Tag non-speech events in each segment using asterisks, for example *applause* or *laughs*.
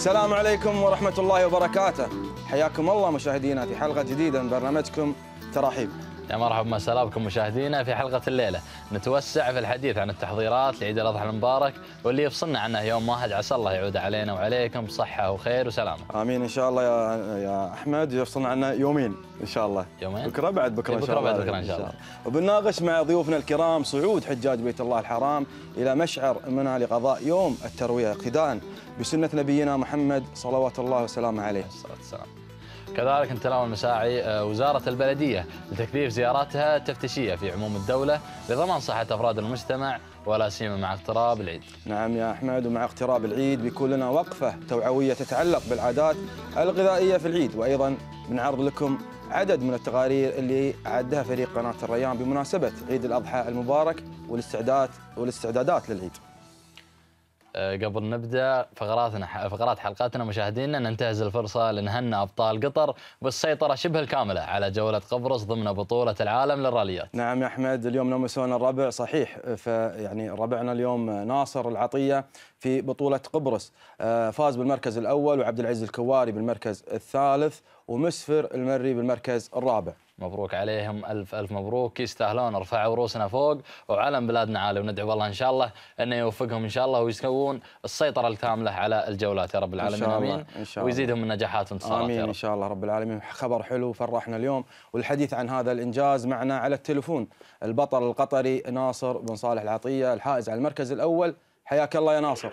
السلام عليكم ورحمة الله وبركاته. حياكم الله مشاهدينا في حلقة جديدة من برنامجكم تراحيب. يا مرحبا بكم مشاهدينا في حلقة الليلة. نتوسع في الحديث عن التحضيرات لعيد الأضحى المبارك واللي يفصلنا عنه يوم واحد. عسى الله يعود علينا وعليكم بصحة وخير وسلامة. آمين. إن شاء الله يا, يا أحمد يفصلنا عنا يومين إن شاء الله. يومين؟ بكرة بعد بكرة إن بكرة شاء الله. بعد بكرة إن شاء الله. وبنناقش مع ضيوفنا الكرام صعود حجاج بيت الله الحرام إلى مشعر منى لقضاء يوم التروية اقتداء بسنة نبينا محمد صلوات الله وسلامه عليه. الصلاة والسلام. كذلك نتناول مساعي آه، وزارة البلدية لتكثيف زياراتها التفتيشية في عموم الدولة لضمان صحة أفراد المجتمع ولا سيما مع اقتراب العيد. نعم يا أحمد ومع اقتراب العيد بيكون لنا وقفة توعوية تتعلق بالعادات الغذائية في العيد وأيضا بنعرض لكم عدد من التقارير اللي أعدها فريق قناة الريان بمناسبة عيد الأضحى المبارك والاستعداد والاستعدادات للعيد قبل نبدأ فقراتنا فقرات حلقاتنا مشاهدينا ننتهز الفرصة لنهنئ أبطال قطر بالسيطرة شبه الكاملة على جولة قبرص ضمن بطولة العالم للراليات. نعم يا أحمد اليوم نمسون الربع صحيح فيعني ربعنا اليوم ناصر العطية في بطولة قبرص آه، فاز بالمركز الأول وعبد العزيز الكواري بالمركز الثالث ومسفر المري بالمركز الرابع. مبروك عليهم. ألف ألف مبروك. يستاهلون. ارفعوا رؤوسنا فوق وعلم بلادنا عالي وندعو الله إن شاء الله إنه يوفقهم إن شاء الله ويسوون السيطرة الكاملة على الجولات. يا رب العالمين. شاء الله، آمين. إن شاء الله. ويزيدهم من نجاحات وانتصارات. يا ان رب. شاء الله رب العالمين. خبر حلو فرحنا اليوم. والحديث عن هذا الإنجاز معنا على التليفون. البطل القطري ناصر بن صالح العطية الحائز على المركز الأول. حياك الله يا ناصر.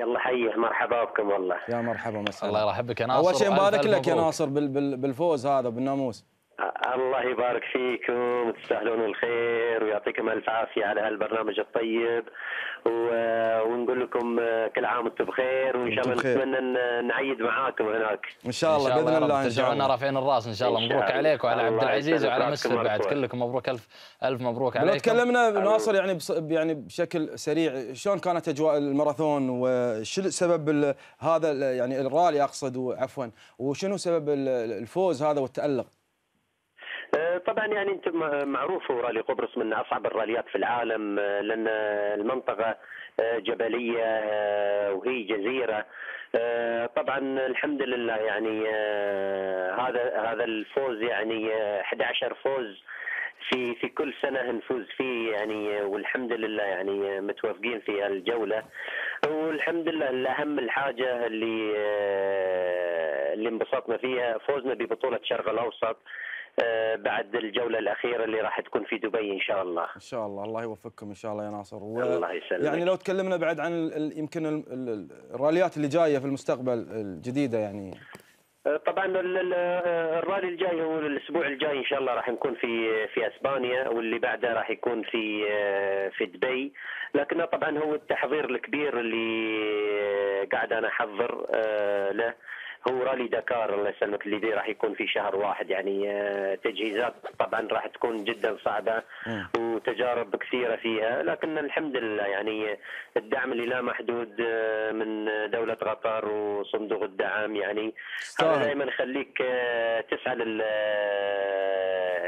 يلا حيه مرحبا بكم والله. يا مرحبا مساء الله يرحب بك يا ناصر. اول شيء مبارك ألف لك يا. ناصر بال- بال- بالفوز هذا بالناموس. الله يبارك فيكم تستاهلون الخير ويعطيكم ألف عافية على هالبرنامج الطيب و... ونقول لكم كل عام وأنتم بخير وإن شاء الله. نتمنى نعيد معاكم هناك إن شاء الله إن شاء الله بإذن الله إن شاء الله رافعين الراس إن شاء الله مبروك الله. عليك وعلى عبد العزيز وعلى مسفر بعد. كلكم مبروك ألف ألف مبروك لو عليكم تكلمنا ناصر يعني بص يعني بشكل سريع شلون كانت أجواء الماراثون وش سبب ال- هذا ال- يعني الرالي أقصد عفوا وشنو سبب ال- الفوز هذا والتألق؟ أه، طبعا يعني أنتم معروف رالي قبرص من أصعب الراليات في العالم أه، لأن المنطقة أه، جبلية وهي جزيرة. طبعا الحمد لله يعني هذا هذا الفوز يعني أه، 11 فوز في في كل سنة نفوز فيه يعني والحمد لله يعني متوافقين في الجولة. والحمد لله الأهم الحاجة اللي اللي انبسطنا فيها فوزنا ببطولة الشرق الأوسط. آه، بعد الجولة الأخيرة اللي راح تكون في دبي إن شاء الله. إن شاء الله. الله يوفقكم إن شاء الله يا ناصر. و... الله يسلمك. يعني لو تكلمنا بعد عن ال... يمكن ال... ال- الراليات اللي جاية في المستقبل الجديدة يعني. آه، طبعا آه، الرالي الجاي هو الأسبوع الجاي إن شاء الله راح نكون في في أسبانيا واللي بعده راح يكون في آه، في دبي. لكن طبعا هو التحضير الكبير اللي آه، قاعد أنا أحضر آه، له. هو رالي دكار الله يسلمك اللي راح يكون في شهر واحد يعني آه، تجهيزات طبعا راح تكون جدا صعبة وتجارب كثيرة فيها لكن الحمد لله يعني الدعم اللي لا محدود آه، من دولة قطر وصندوق الدعم يعني هذا. دائما يخليك آه، تسعى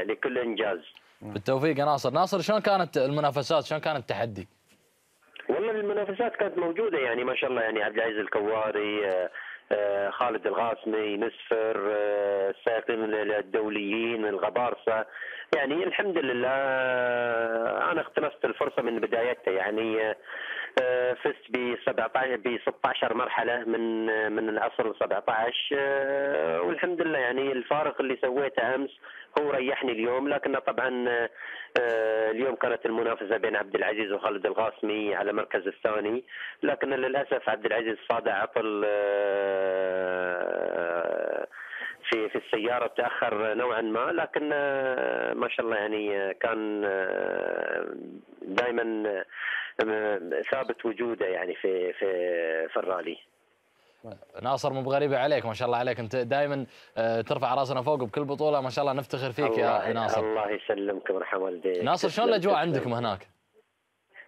لكل إنجاز. بالتوفيق يا ناصر. ناصر شلون كانت المنافسات؟ شلون كان التحدي؟ والله المنافسات كانت موجودة يعني ما شاء الله يعني عبد العزيز الكواري خالد الغاسمي مسفر آه، السائقين الدوليين الغبارسة. يعني الحمد لله آه، أنا اقتنصت الفرصة من بدايتها. يعني آه، آه، فزت ب 17 ب 16 مرحلة من آه، من الأصل 17 آه، والحمد لله يعني الفارق اللي سويته أمس هو ريحني اليوم لكن طبعا آه، اليوم كانت المنافسة بين عبد العزيز وخالد الغاسمي على المركز الثاني. لكن للأسف عبد العزيز صادع عطل آه، في في السيارة تأخر نوعا ما. لكن آه، ما شاء الله يعني كان دائما ثابت وجوده يعني في في في الرالي. ناصر مو بغريبه عليك ما شاء الله عليك انت دائما ترفع راسنا فوق بكل بطولة ما شاء الله نفتخر فيك يا ناصر الله يسلمكم ارحم والديك ناصر شلون الأجواء. عندكم هناك؟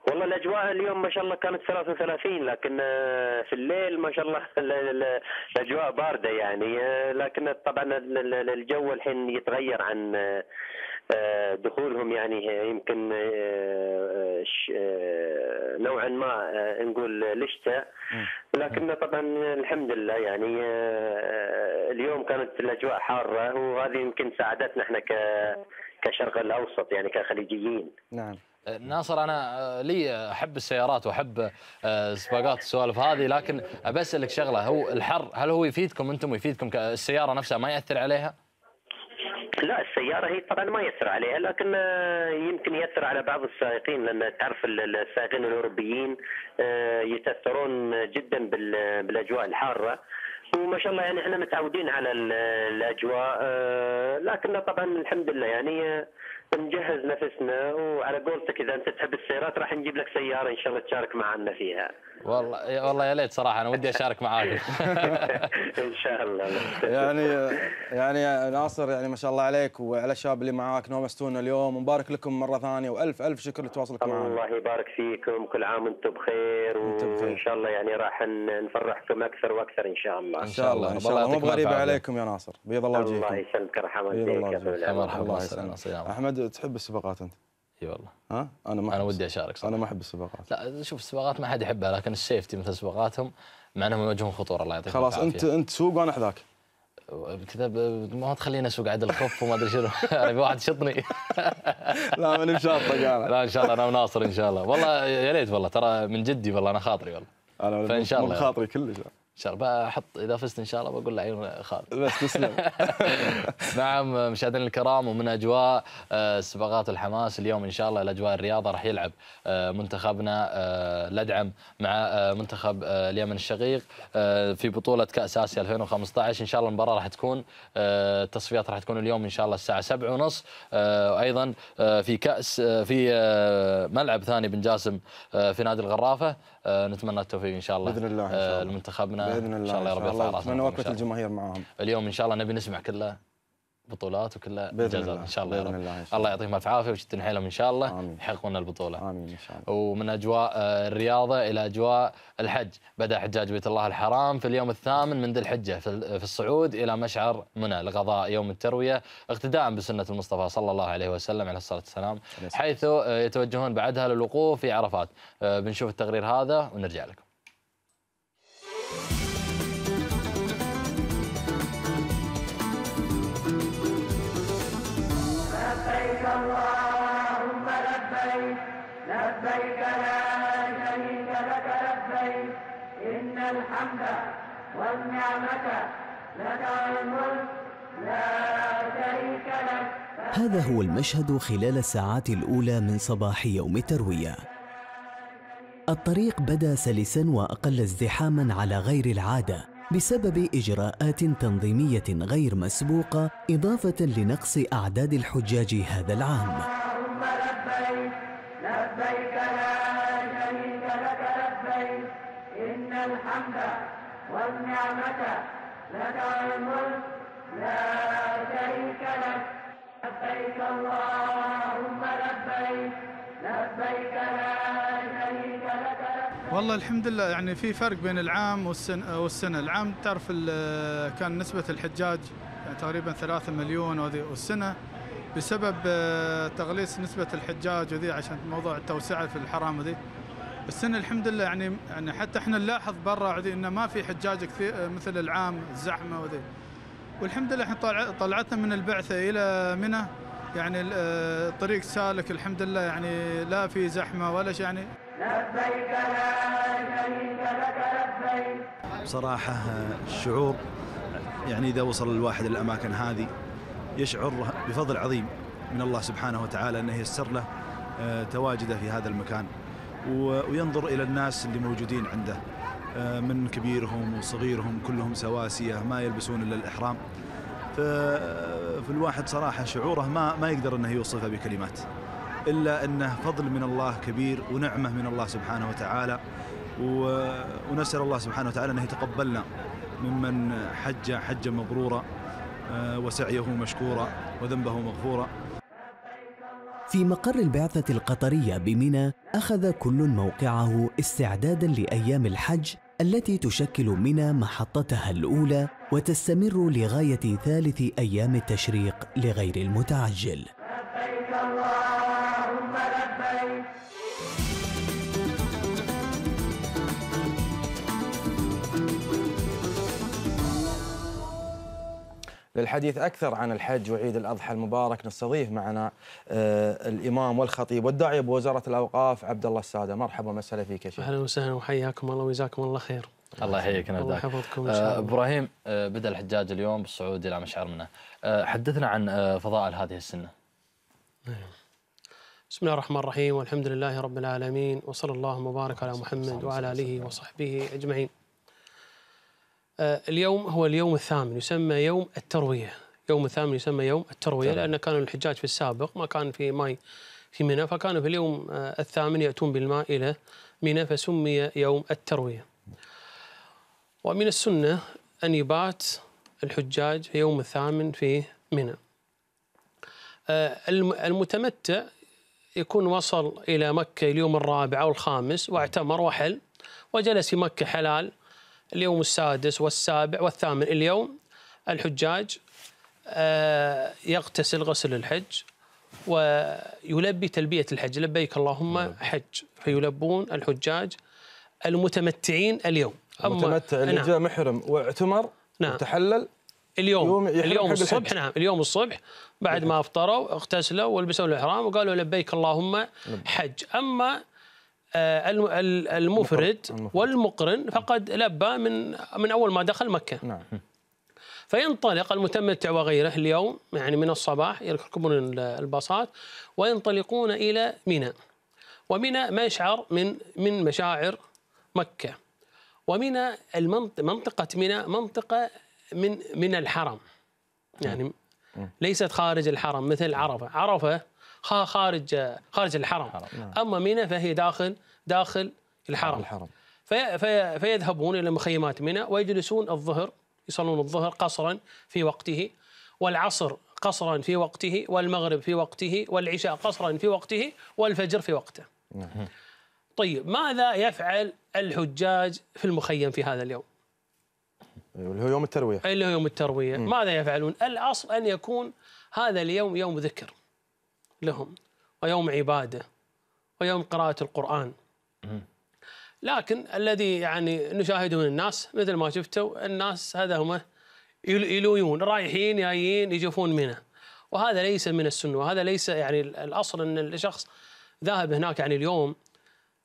والله الأجواء اليوم ما شاء الله كانت 33 لكن آه، في الليل ما شاء الله *laughs* ال- ال- الأجواء باردة يعني آه، لكن طبعا ال- ال- الجو الحين يتغير عن آه، آه، دخولهم يعني يمكن آه، ش- آه، نوعا ما آه، نقول لشتة. لكن طبعا الحمد لله يعني آه، اليوم كانت الأجواء حارة وهذه يمكن ساعدتنا إحنا ك كشرق الأوسط يعني كخليجيين. نعم. ناصر أنا آه، لي أحب السيارات وأحب آه، سباقات السوالف هذه لكن ابى أسألك شغلة هو الحر هل هو يفيدكم أنتم ويفيدكم السيارة نفسها ما يأثر عليها؟ لا السيارة هي طبعا ما يأثر عليها لكن آه، يمكن يأثر على بعض السائقين لأن تعرف ال- السائقين الأوروبيين آه، يتأثرون جدا بال- بالأجواء الحارة. وما شاء الله يعني إحنا متعودين على ال- الأجواء آه، لكن طبعا الحمد لله يعني نجهز نفسنا وعلى قولتك إذا أنت تحب السيارات راح نجيب لك سيارة إن شاء الله تشارك معنا فيها. والله يا- والله يا ليت صراحة أنا ودي أشارك معاكم. *laughs* إن شاء الله. يعني يعني يا ناصر يعني ما شاء الله عليك وعلى الشباب اللي معاك نومستونا اليوم. ومبارك لكم مرة ثانية وألف ألف شكر لتواصلك معنا. الله يبارك فيكم. كل عام وأنتم بخير. وإن شاء الله يعني راح نفرحكم أكثر وأكثر إن شاء الله. إن شاء الله إن شاء الله. مو بغريبه. عليكم يا ناصر. بيض الله الله وجهكم يسلمك بيض الله وجهك مرحبا الله يسلمك. أحمد تحب السباقات أنت؟ إي والله. ها؟ أنا ما أنا ودي أشارك صراحة. أنا ما أحب السباقات. لا شوف السباقات ما حد يحبها لكن السيفتي مثل سباقاتهم مع أنهم يواجهون خطورة الله يعطيهم خلاص انت. أنت سوق وأنا أحذاك. كذا ما تخليني اسوق عدل الخف وما أدري شنو. في *laughs* واحد شطني. *laughs* لا ماني بشاطك أنا لا إن شاء الله أنا وناصر إن شاء الله. والله يا ريت والله ترى من جدي والله أنا خاطري والله. أنا فإن شاء الله. بخاطري كلش. ان شاء الله بحط إذا فزت إن شاء الله بقول لعيون خالد *laughs* بس تسلم. *laughs* نعم مشاهدينا الكرام ومن أجواء آه، سباقات الحماس اليوم إن شاء الله الأجواء الرياضة راح يلعب آه، منتخبنا آه، الادعم مع منتخب اليمن الشقيق في بطولة كأس آسيا 2015 إن شاء الله المباراة راح تكون التصفيات راح تكون اليوم إن شاء الله الساعة 7:30 آه، وأيضا في كأس في ملعب ثاني بن جاسم في نادي الغرافة. نتمنى التوفيق إن شاء الله. بإذن الله إن شاء آه، الله. لمنتخبنا بإذن الله إن شاء الله يا رب يرفع رأسنا. أتمنى إن وقفه. الجماهير معاهم اليوم إن شاء الله نبي نسمع كله بطولات وكلها إنجازات. إن شاء الله يا رب. الله الله يعطيهم الف عافية ويشتن حيلهم ان شاء الله. يحققون البطولة. آمين إن شاء الله. ومن أجواء آه، الرياضة إلى أجواء الحج. بدأ حجاج بيت الله الحرام في اليوم الثامن من ذي الحجة في ال- في الصعود إلى مشعر منى لقضاء يوم التروية اقتداء بسنة المصطفى صلى الله عليه وسلم عليه الصلاة والسلام حيث آه، يتوجهون بعدها للوقوف في عرفات. آه، بنشوف التقرير هذا ونرجع لكم. الحمد والنعمة لك والملك لا شريك لك هذا هو المشهد خلال الساعات الأولى من صباح يوم التروية. الطريق بدا سلسا وأقل ازدحاما على غير العادة بسبب إجراءات تنظيمية غير مسبوقة إضافة لنقص أعداد الحجاج هذا العام. لبيك لبيك لا شريك لك إن الحمد والنعمة. لك والملك لا شريك لك. لبيك اللهم لبيك. لبيك لا شريك لك. والله الحمد لله يعني في فرق بين العام والسنة, والسنة. العام تعرف كان نسبة الحجاج يعني تقريبا ثلاثة مليون والسنة. بسبب آه، تغليص نسبة الحجاج وذي عشان موضوع التوسعة في الحرام وذي. السنة الحمد لله يعني يعني حتى إحنا نلاحظ برا إنه ما في حجاج كثير آه، مثل العام الزحمة وذي. والحمد لله إحنا طلع- طلعتنا من البعثة إلى منى. يعني ال- آه، الطريق سالك الحمد لله يعني لا في زحمة ولا شيء يعني. لبيك لا شريك لك لبيك بصراحة الشعور يعني إذا وصل الواحد الأماكن هذه يشعر بفضل عظيم من الله سبحانه وتعالى أنه يسر له آه، تواجده في هذا المكان. وينظر إلى الناس اللي موجودين عنده. آه، من كبيرهم وصغيرهم كلهم سواسية ما يلبسون إلا الإحرام. فالواحد صراحة شعوره ما ما يقدر أنه يوصفه بكلمات. إلا أنه فضل من الله كبير ونعمة من الله سبحانه وتعالى. ونسأل الله سبحانه وتعالى أنه يتقبلنا ممن حج حجا مبرورا آه، وسعيه مشكورا وذنبه مغفورا في مقر البعثة القطرية بمنى أخذ كل موقعه استعدادا لأيام الحج التي تشكل منى محطتها الأولى وتستمر لغاية ثالث أيام التشريق لغير المتعجل. للحديث أكثر عن الحج وعيد الأضحى المبارك. نستضيف معنا آه، الإمام والخطيب والداعية بوزارة الأوقاف عبد الله السادة. مرحبا ومسهلا فيك يا شيخ. أهلا وسهلا وحياكم الله وجزاكم الله خير. الله يحييك الله يحفظكم. إن شاء آه، الله. إبراهيم آه، بدأ الحجاج اليوم بالصعود إلى مشعر منى آه، حدثنا عن آه، فضائل هذه السنة. بسم الله الرحمن الرحيم والحمد لله رب العالمين وصلى الله وبارك على محمد وعلى آله وصحبه أجمعين. آه، اليوم هو اليوم الثامن يسمى يوم التروية، يوم الثامن يسمى يوم التروية لأن كانوا الحجاج في السابق ما كان في ماء في منى فكانوا في اليوم آه، الثامن يأتون بالماء إلى منى فسمي يوم التروية. ومن السنة أن يبات الحجاج في يوم الثامن في منى. آه، الم- المتمتع يكون وصل إلى مكة اليوم الرابع أو الخامس واعتمر وحل وجلس في مكة حلال اليوم السادس والسابع والثامن. اليوم الحجاج آه، يغتسل غسل الحج ويلبي تلبية الحج. لبيك اللهم حج. فيلبون الحجاج المتمتعين اليوم. أما- المتمتع اللي نعم. جاء محرم واعتمر نعم. وتحلل اليوم يوم اليوم الصبح الحج. نعم. اليوم الصبح بعد ما افطروا اغتسلوا ولبسوا الإحرام وقالوا لبيك اللهم حج. أما المفرد المفرد. والمقرن فقد لبى من من أول ما دخل مكة. نعم. فينطلق المتمتع وغيره اليوم يعني من الصباح يركبون ال- الباصات وينطلقون إلى منى. ومنى مشعر من من مشاعر مكة. ومنى المنط- منطقة منى منطقة من من الحرم. يعني ليست خارج الحرم مثل عرفة. عرفة خارج خارج الحرم. أما منى فهي داخل داخل الحرم. الحرم. في في فيذهبون إلى مخيمات منى ويجلسون الظهر يصلون الظهر قصرا في وقته والعصر قصرا في وقته والمغرب في وقته والعشاء قصرا في وقته والفجر في وقته. طيب ماذا يفعل الحجاج في المخيم في هذا اليوم؟ اللي هو يوم التروية اللي هو يوم الترويه، ماذا يفعلون؟ الأصل أن يكون هذا اليوم يوم ذكر. لهم ويوم عبادة ويوم قراءة القرآن. لكن الذي يعني نشاهده من الناس مثل ما شفتوا الناس هذا هم يل- يلويون رايحين جايين يشوفون منه وهذا ليس من السنة وهذا ليس يعني الأصل إن الشخص ذاهب هناك يعني اليوم.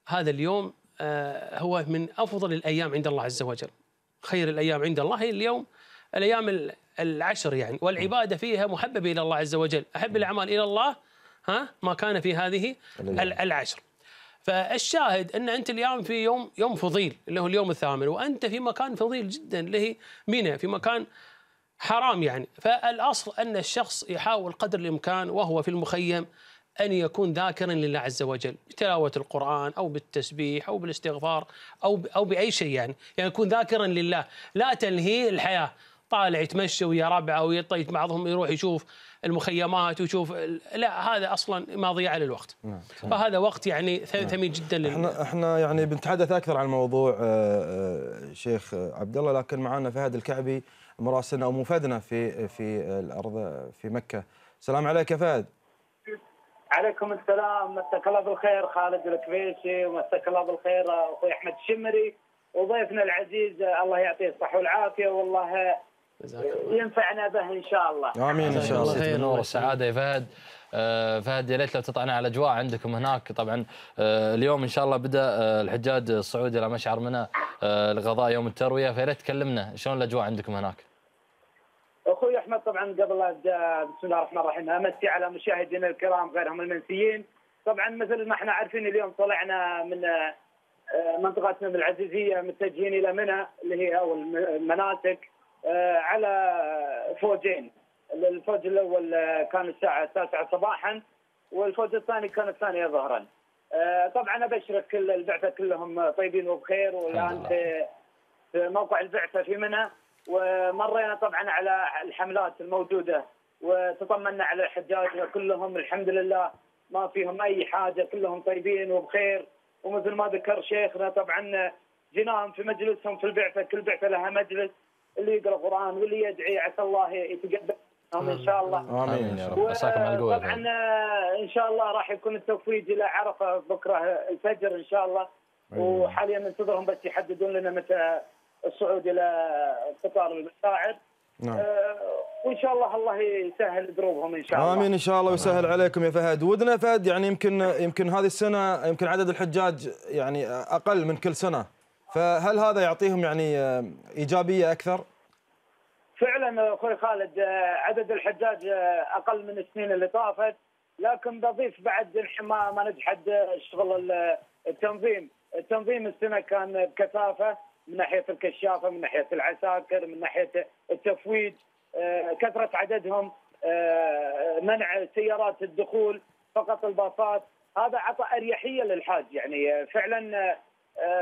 هذا اليوم آه، هو من أفضل الأيام عند الله عز وجل. خير الأيام عند الله هي اليوم الأيام ال- العشر يعني. والعبادة فيها محببه إلى الله عز وجل. أحب الأعمال إلى الله ها؟ ما كان في هذه ال- العشر. فالشاهد أن أنت اليوم في يوم يوم فضيل اللي هو اليوم الثامن وأنت في مكان فضيل جدا اللي هي منى في مكان حرام يعني. فالأصل أن الشخص يحاول قدر الإمكان وهو في المخيم أن يكون ذاكرا لله عز وجل بتلاوة القرآن أو بالتسبيح أو بالاستغفار أو أو بأي شيء يعني. يعني يكون ذاكرا لله لا تلهيه الحياة. طالع يتمشى ويا ربعه ويطيت بعضهم يروح يشوف المخيمات ويشوف ال- لا هذا أصلا ما ضياع للوقت فهذا وقت يعني ث- ثمين جدا لل... إحنا إحنا يعني بنتحدث أكثر عن الموضوع آه، آه، شيخ عبد الله لكن معنا فهد الكعبي مراسلنا أو مفادنا في في الأرض في مكة. السلام عليك يا فهد. عليكم السلام. مساك الله بالخير خالد الكبيسي ومساك الله بالخير أخوي أحمد الشمري وضيفنا العزيز الله يعطيه الصحة والعافية والله. ينفعنا به إن شاء الله. آمين إن شاء الله خير. والسعاده يا فهد آه، فهد يا ليت لو تطعنا على الاجواء عندكم هناك طبعا آه، اليوم إن شاء الله بدأ آه، الحجاج الصعود إلى مشعر منى لغضاء يوم التروية فيا ريت تكلمنا شلون الأجواء عندكم هناك؟ أخوي أحمد طبعا قبل بسم الله الرحمن الرحيم امسي على مشاهدينا الكرام غيرهم المنسيين. طبعا مثل ما إحنا عارفين اليوم طلعنا من منطقتنا من العزيزية متجهين إلى منى اللي هي أو الم- المناسك آه، على فوجين. الفوج الأول آه، كان الساعة التاسعة صباحا والفوج الثاني كان الثانية ظهرا. آه، طبعا أبشرك كل البعثة كلهم طيبين وبخير والآن في في موقع البعثة في منى. ومرينا طبعا على الحملات الموجودة وتطمنا على الحجاج كلهم الحمد لله. ما فيهم أي حاجة كلهم طيبين وبخير. ومثل ما ذكر شيخنا طبعا جيناهم في مجلسهم في البعثة كل بعثة لها مجلس. اللي يقرأ قران واللي يدعي عسى الله يتقبل. إن شاء الله. آمين. يا رب. عساكم على القوة. طبعا. آه، إن شاء الله راح يكون التوفيق إلى عرفة بكرة الفجر إن شاء الله. وحاليا ننتظرهم بس يحددون لنا متى الصعود إلى قطار المشاعر نعم. آه، وإن شاء الله الله يسهل دروبهم إن شاء الله. آمين إن شاء الله ويسهل عليكم يا فهد. ودنا فهد يعني يمكن يمكن هذه السنة يمكن عدد الحجاج يعني أقل من كل سنة. فهل هذا يعطيهم يعني آه، إيجابية أكثر؟ فعلا أخوي خالد آه، عدد الحجاج آه، أقل من السنين اللي طافت لكن بضيف بعد ما ما نجحد شغل ال- التنظيم، التنظيم السنة كان بكثافة من ناحية الكشافة، من ناحية العساكر، من ناحية التفويض، آه، كثرة عددهم، منع سيارات الدخول، فقط الباصات، هذا عطى أريحية للحاج يعني فعلا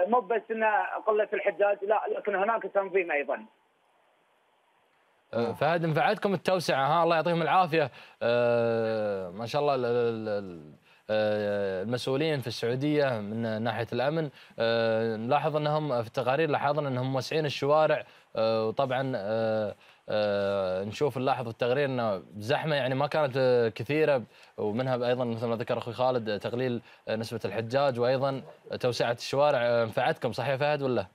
مو بس إنه قلة الحجاج لا لكن هناك تنظيم أيضا. آه، فهد نفعتكم التوسعة. ها الله يعطيهم العافية. آه، ما شاء الله ال- ال- ال- آه، المسؤولين في السعودية من ناحية الأمن. آه، نلاحظ إنهم في التقارير لاحظنا إنهم موسعين الشوارع. آه، وطبعا آه، آه، نشوف نلاحظ التقرير إنه زحمة يعني ما كانت آه، كثيرة. ومنها أيضا مثل ما ذكر أخوي خالد آه، تقليل آه، نسبة الحجاج. وأيضا توسعة الشوارع آه، نفعتكم صحيح يا فهد ولا؟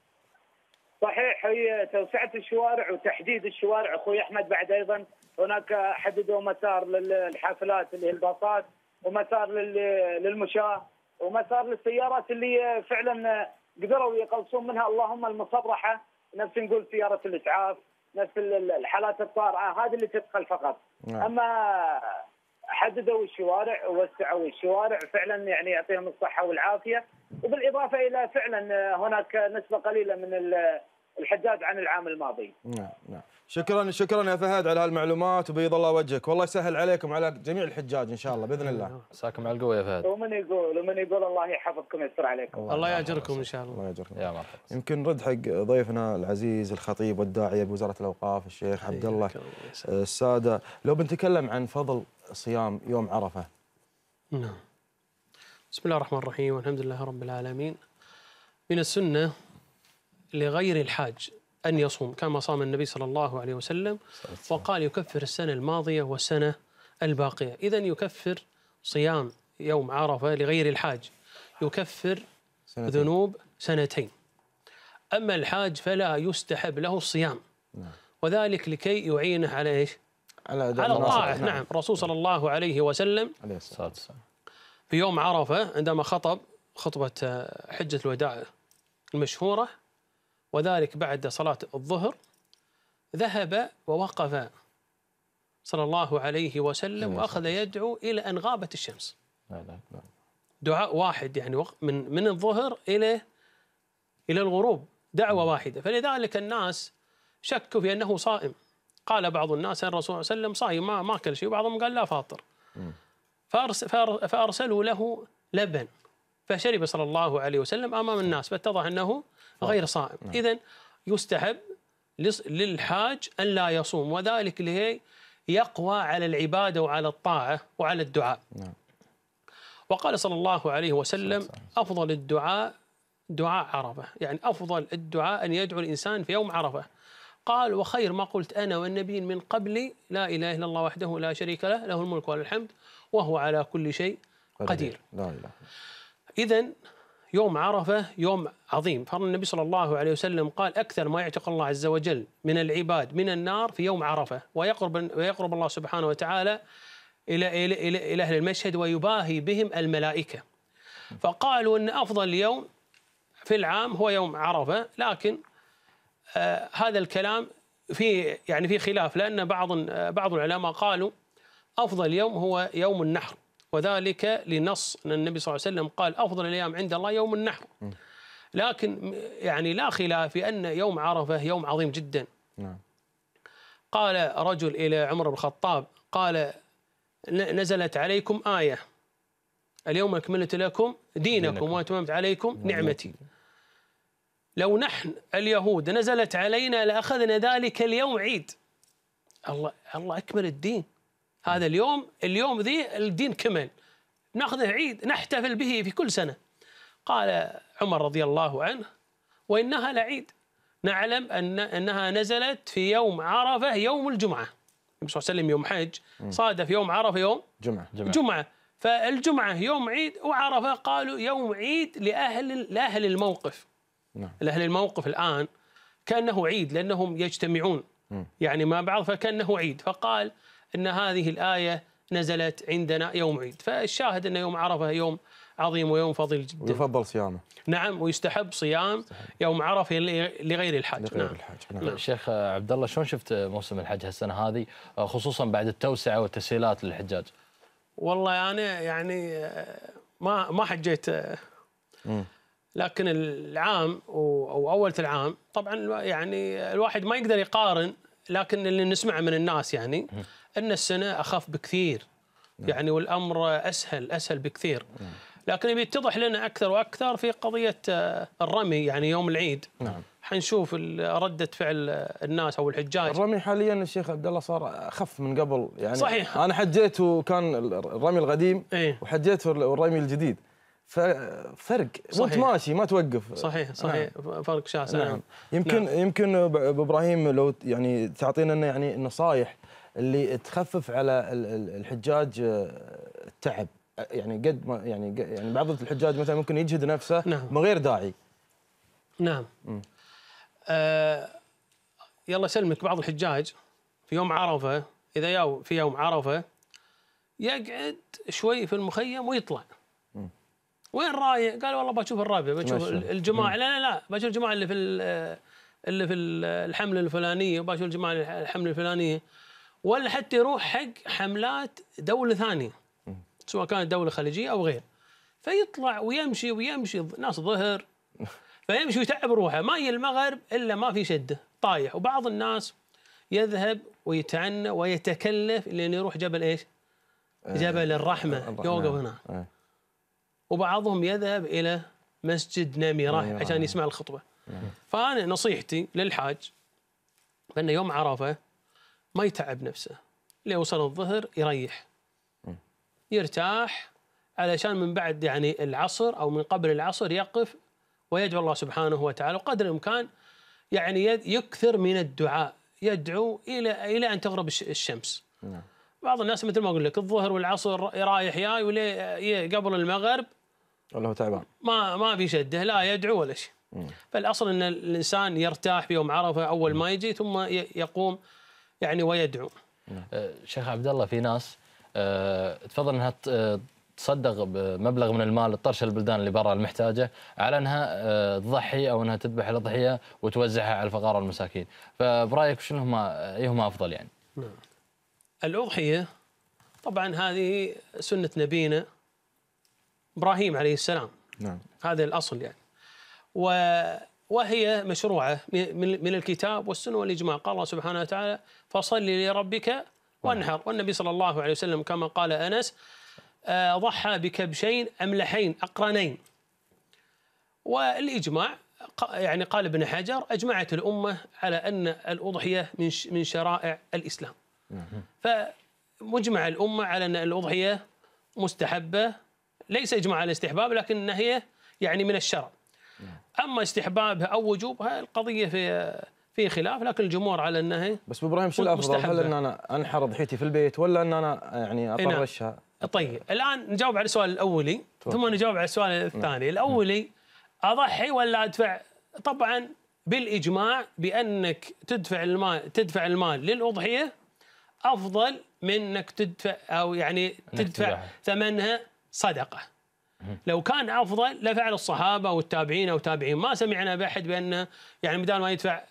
صحيح هي توسعة الشوارع وتحديد الشوارع. أخوي أحمد بعد أيضا هناك حددوا مسار للحافلات اللي هي الباصات ومسار لل- للمشاة ومسار للسيارات اللي فعلا قدروا يقلصون منها. اللهم المصرحة نفس نقول سيارة الإسعاف. نفس ال- الحالات الطارئة هذه اللي تدخل فقط. نعم. أما حددوا الشوارع ووسعوا الشوارع فعلا يعني يعطيهم الصحة والعافية. وبالإضافة إلى فعلا هناك نسبة قليلة من ال- الحجاج عن العام الماضي. نعم نعم. شكرا شكرا يا فهد على هالمعلومات وبيض الله وجهك. والله يسهل عليكم على جميع الحجاج إن شاء الله بإذن الله. عساكم على القوة يا فهد. ومن يقول ومن يقول الله يحفظكم ويستر عليكم. الله يأجركم إن شاء الله. الله يجزاكم يا مرحبا. يمكن رد حق ضيفنا العزيز الخطيب والداعيه بوزاره الأوقاف الشيخ عبد الله آه، السادة. لو بنتكلم عن فضل صيام يوم عرفة. نعم. بسم الله الرحمن الرحيم والحمد لله رب العالمين. من السنة لغير الحاج. أن يصوم كما صام النبي صلى الله عليه وسلم وقال يكفر السنة الماضية والسنة الباقية. إذا يكفر صيام يوم عرفة لغير الحاج. يكفر سنتين. ذنوب سنتين. أما الحاج فلا يستحب له الصيام. وذلك لكي يعينه على إيش؟ على أداء على. الطاعة. نعم. الرسول صلى الله عليه وسلم عليه الصلاة الصلاة والسلام. في يوم عرفة عندما خطب خطبة آه، حجة الوداع المشهورة وذلك بعد صلاة الظهر ذهب ووقف صلى الله عليه وسلم وأخذ يدعو إلى أن غابت الشمس. دعاء واحد يعني من من الظهر إلى إلى الغروب دعوة واحدة. فلذلك الناس شكوا في أنه صائم. قال بعض الناس أن الرسول صلى الله عليه وسلم صايم ما ما أكل شيء. وبعضهم قال لا فاطر. فأرس فأر- فأرسلوا له لبن. فشرب صلى الله عليه وسلم أمام الناس. فاتضح أنه غير صائم. إذا يستحب للحاج أن لا يصوم وذلك لكي يقوى على العبادة وعلى الطاعة وعلى الدعاء. نعم. وقال صلى الله عليه وسلم أفضل الدعاء دعاء عرفة يعني أفضل الدعاء أن يدعو الإنسان في يوم عرفة. قال وخير ما قلت أنا والنبيين من قبلي لا إله إلا الله وحده لا شريك له له الملك وله الحمد وهو على كل شيء قدير. لا إله إذا يوم عرفة يوم عظيم. فر النبي صلى الله عليه وسلم قال أكثر ما يعتق الله عز وجل من العباد من النار في يوم عرفة ويقرب ويقرب الله سبحانه وتعالى إلى إلى إلى, إلى أهل المشهد ويباهي بهم الملائكة. فقالوا أن أفضل يوم في العام هو يوم عرفة لكن آه هذا الكلام في يعني في خلاف لأن بعض آه بعض العلماء قالوا أفضل يوم هو يوم النحر. وذلك لنص أن النبي صلى الله عليه وسلم قال أفضل الأيام عند الله يوم النحر. لكن يعني لا خلاف في أن يوم عرفة يوم عظيم جدا. نعم. قال رجل إلى عمر بن الخطاب قال نزلت عليكم آية. اليوم أكملت لكم دينكم, دينكم. وأتممت عليكم نعمتي. لو نحن اليهود نزلت علينا لأخذنا ذلك اليوم عيد. الله الله أكمل الدين. هذا اليوم اليوم ذي الدين كمل. نأخذه عيد نحتفل به في كل سنة. قال عمر رضي الله عنه وإنها لعيد. نعلم أن أنها نزلت في يوم عرفة يوم الجمعة. النبي صلى الله عليه وسلم يوم حج صادف يوم عرفة يوم جمعة جمعة. جمعة فالجمعة يوم عيد وعرفة قالوا يوم عيد لأهل لأهل الموقف. نعم. لأهل الموقف الآن كأنه عيد لأنهم يجتمعون. يعني مع بعض فكأنه عيد. فقال أن هذه الآية نزلت عندنا يوم عيد. فالشاهد أن يوم عرفة يوم عظيم ويوم فضيل جدا. ويفضل صيامه. نعم ويستحب صيام يوم عرفة لغير الحج لغير نعم. الحج نعم. شيخ عبد الله شلون شفت موسم الحج هالسنة هذه؟ خصوصا بعد التوسعة والتسهيلات للحجاج؟ والله أنا يعني آه، ما ما حجيت آه، لكن العام أو أول العام طبعا يعني الواحد ما يقدر يقارن لكن اللي نسمعه من الناس يعني أن السنة أخف بكثير. يعني والأمر أسهل أسهل بكثير. لكن يبي يتضح لنا أكثر وأكثر في قضية آه، الرمي يعني يوم العيد. نعم. حنشوف ردة فعل الناس أو الحجاج. الرمي حاليا الشيخ عبد الله صار أخف من قبل. يعني صحيح. أنا حجيت وكان الرمي القديم إيه. وحجيت والرمي الجديد. ففرق وأنت. ماشي ما توقف. صحيح صحيح. فرق شاسع. نعم. يمكن نعم. يمكن ابو أبراهيم لو يعني تعطينا يعني نصائح اللي تخفف على ال- ال- الحجاج آه، التعب يعني قد ما يعني يعني بعض الحجاج مثلا ممكن يجهد نفسه نعم. من غير داعي. نعم. آه يلا سلمك بعض الحجاج في يوم عرفة إذا ياو في يوم عرفة يقعد شوي في المخيم ويطلع. وين رايح؟ قال والله بشوف الرابع بشوف. الجماعة. لا لا لا بشوف الجماعة اللي في ال- اللي في ال- الحملة الفلانية وبشوف الجماعة الحملة الفلانية. ولا حتى يروح حق حملات دولة ثانية سواء كانت دولة خليجية أو غير فيطلع ويمشي ويمشي ناس ظهر *laughs* فيمشي ويتعب روحه ما المغرب إلا ما في شدة طايح وبعض الناس يذهب ويتعنى ويتكلف لين يروح جبل إيش؟ جبل الرحمة يوقف. هنا آه. وبعضهم يذهب إلى مسجد نميرة. عشان يسمع الخطبة فأنا نصيحتي للحاج بان يوم عرفة ما يتعب نفسه ليوصل الظهر يريح يرتاح علشان من بعد يعني العصر أو من قبل العصر يقف ويدعو الله سبحانه وتعالى وقدر الإمكان يعني يكثر من الدعاء يدعو إلى إلى أن تغرب الش- الشمس. نعم. بعض الناس مثل ما أقول لك الظهر والعصر رايح جاي ولي قبل المغرب والله تعبان ما ما في شده لا يدعو ولا شيء. فالأصل إن الإنسان يرتاح في يوم عرفة أول ما يجي ثم يقوم يعني ويدعو. آه، شيخ عبد الله في ناس آه، تفضل أنها آه، تصدق بمبلغ من المال لطرش البلدان اللي برا المحتاجة على أنها تضحي أو أنها تذبح الأضحية وتوزعها على الفقراء والمساكين، فبرأيك شنو هما أيهما أفضل يعني؟ الأضحية طبعا هذه سنة نبينا إبراهيم عليه السلام. نعم. هذا الأصل يعني. و وهي مشروعة من الكتاب والسنة والإجماع. قال الله سبحانه وتعالى فصل لربك وانحر. والنبي صلى الله عليه وسلم كما قال أنس آه، ضحى بكبشين أملحين أقرنين. والإجماع يعني قال ابن حجر أجمعت الأمة على أن الأضحية من من شرائع الإسلام. فمجمع الأمة على أن الأضحية مستحبة ليس إجماع على الاستحباب لكنها هي يعني من الشرع. أما استحبابها أو وجوبها القضية في في خلاف لكن الجمهور على أنها بس أبو إبراهيم شو الأفضل؟ مستحبة. هل ان أنا انحر ضحيتي في البيت ولا ان أنا يعني نعم. أطرشها؟ طيب الآن نجاوب على السؤال الأولي ثم نجاوب على السؤال الثاني. الأولي أضحي ولا أدفع؟ طبعا بالإجماع بأنك تدفع المال تدفع المال للأضحية أفضل من أنك تدفع أو يعني تدفع. ثمنها صدقة. لو كان أفضل لفعل الصحابة والتابعين أو تابعين. ما سمعنا بأحد بأنه يعني بدال ما يدفع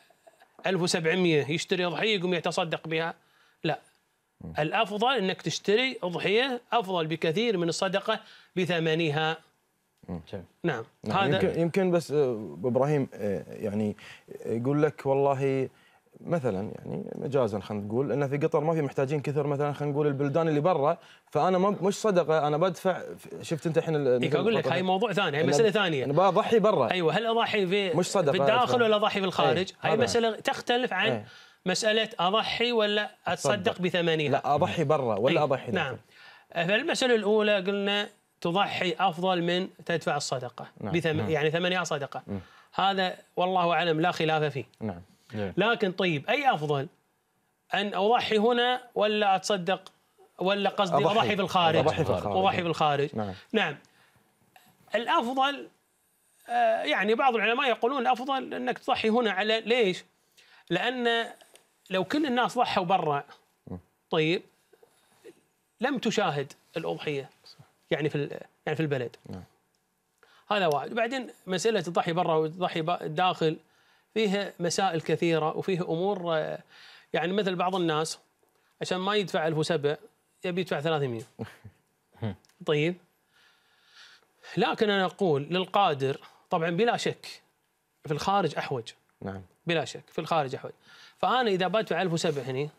1700 يشتري أضحية يقوم يتصدق بها. لا. الأفضل إنك تشتري اضحيه أفضل بكثير من الصدقة بثمنها. نعم. نعم هذا يمكن يمكن بس إبراهيم آه، يعني يقول لك والله مثلا يعني مجازا خلينا نقول إن في قطر ما في محتاجين كثر مثلا خلينا نقول البلدان اللي برا فأنا مش صدقة أنا بدفع شفت أنت الحين ال- إيه، أقول لك هاي موضوع ثاني هاي مسألة ثانية أنا بضحي برا أيوه هل أضحي في مش صدقة، في الداخل. ولا أضحي في الخارج إيه، هاي. مسألة تختلف عن إيه. مسألة أضحي ولا أتصدق. بثمنها لا أضحي برا ولا أي، أضحي نعم داخل؟ فالمساله الأولى قلنا تضحي أفضل من تدفع الصدقة نعم، بثم... نعم. يعني ثمنها صدقة هذا والله أعلم لا خلاف فيه نعم. لكن طيب أي أفضل أن أضحي هنا ولا أتصدق ولا قصدي أضحي. أضحي في الخارج أضحي في الخارج. أضحي في الخارج نعم. نعم الأفضل آه، يعني بعض العلماء يقولون الأفضل أنك تضحي هنا على ليش؟ لأن لو كل الناس ضحوا برا طيب لم تشاهد الأضحية يعني في يعني في البلد نعم. هذا واحد وبعدين مسألة الضحي برا والضحي داخل فيها مسائل كثيرة وفيها أمور آه، يعني مثل بعض الناس عشان ما يدفع 1007 يبي يدفع 300 *laughs* طيب. لكن أنا أقول للقادر طبعا بلا شك في الخارج أحوج. نعم. بلا شك في الخارج أحوج. فأنا إذا بدفع 1007 هني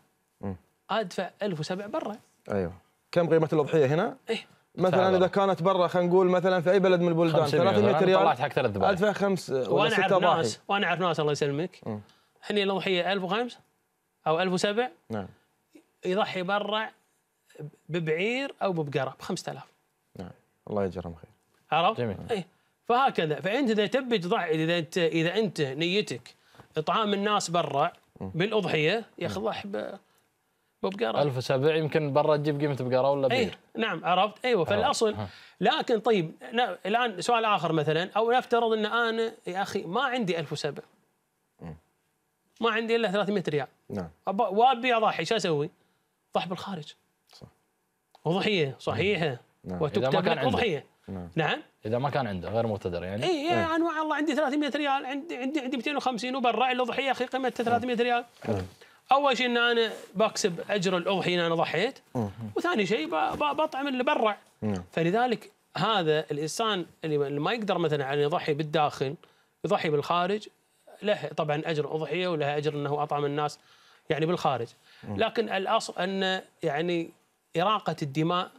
مم. أدفع 1007 برا. أيوه. كم قيمة الأضحية هنا؟ إيه. مثلا إذا. كانت برا خلينا نقول مثلا في أي بلد من البلدان 500 300 مثلاً، ريال طلعت حق ثلاث ذبائح ادفع خمس ولا وأنا ستة أعرف ضاحي. ناس وأنا أعرف ناس الله يسلمك. هني الاضحيه 1005 أو 1007 نعم. يضحي برا ببعير أو ببقرة ب 5000 نعم. الله يجزاهم خير. عرفت؟ جميل. اي فهكذا. فأنت إذا تبي تضحي إذا انت إذا أنت نيتك اطعام الناس برا بالأضحية يا أخي ضحي ببقرة. 1007 يمكن برا تجيب قيمة بقرة ولا اي بير. نعم عرفت؟ أيوه فالأصل. لكن طيب الآن سؤال آخر مثلا أو نفترض إن أنا يا أخي ما عندي 1007 ما عندي إلا 300 ريال. نعم. وأبي أضحي شو أسوي؟ ضح بالخارج. صح. أضحية صحيحة. نعم. إذا ما وتكتب كان لك عنده. أضحية. نعم. نعم. إذا ما كان عنده غير مقتدر يعني. اي يعني أنا والله عندي 300 ريال عندي عندي عندي 250 وبرا الأضحية يا أخي قيمتها 300 ريال. أول شيء إن أنا بكسب أجر الأضحية ان أنا ضحيت وثاني شيء بطعم اللي برا. نعم. فلذلك هذا الإنسان اللي ما يقدر مثلا على يضحي بالداخل يضحي بالخارج له طبعا أجر أضحية وله أجر إنه أطعم الناس يعني بالخارج. لكن الأصل أن يعني إراقة الدماء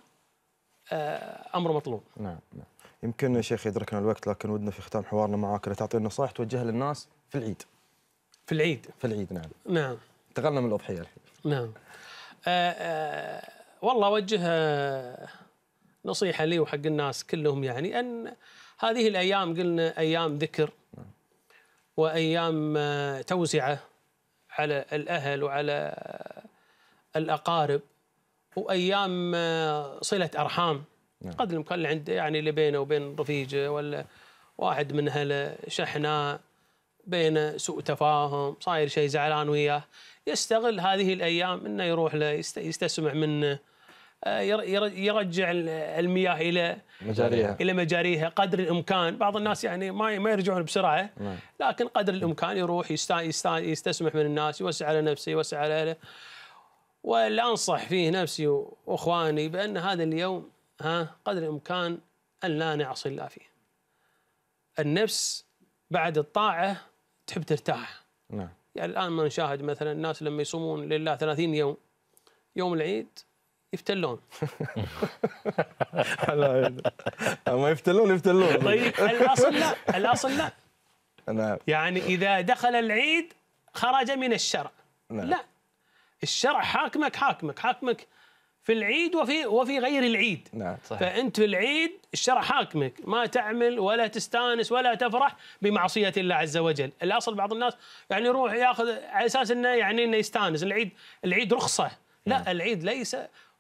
آه، أمر مطلوب. نعم نعم. يمكن يا شيخ يدركنا الوقت لكن ودنا في ختام حوارنا معاك تعطينا نصائح توجهها للناس في العيد. في العيد. في العيد نعم. نعم. انتقلنا من الأضحية الحين. نعم. آه آه والله أوجه آه، نصيحة لي وحق الناس كلهم يعني أن هذه الأيام قلنا أيام ذكر وأيام آه، توسعه على الأهل وعلى الأقارب وأيام آه، صلة أرحام. نعم. قدر الإمكان اللي عنده يعني اللي بينه وبين رفيجة ولا واحد من اهله شحناء بينه سوء تفاهم صاير شيء زعلان وياه. يستغل هذه الأيام إنه يروح له يست- يستسمع منه آه، ير- ير- يرجع ال- المياه إلى مجاريها إلى مجاريها قدر الإمكان بعض الناس يعني ما ما يرجعون بسرعة نعم. لكن قدر الإمكان يروح يستسمح من الناس يوسع على نفسه يوسع على أهله واللي أنصح فيه نفسي وإخواني بأن هذا اليوم ها قدر الإمكان أن لا نعصي الله فيه. النفس بعد الطاعة تحب ترتاح. نعم يعني الآن ما نشاهد مثلا الناس لما يصومون لله 30 يوم يوم العيد يفتلون. *laughs* لا ما يفتلون يفتلون. *laughs* طيب الأصل لا الأصل لا. نعم. يعني إذا دخل العيد خرج من الشرع. نعم. لا. الشرع حاكمك حاكمك حاكمك في العيد وفي وفي غير العيد. نعم. صحيح. فأنت في العيد الشرع حاكمك. ما تعمل ولا تستانس ولا تفرح بمعصية الله عز وجل. الأصل بعض الناس يعني يروح ياخذ على أساس إنه يعني إنه يستانس. العيد العيد رخصة. لا العيد ليس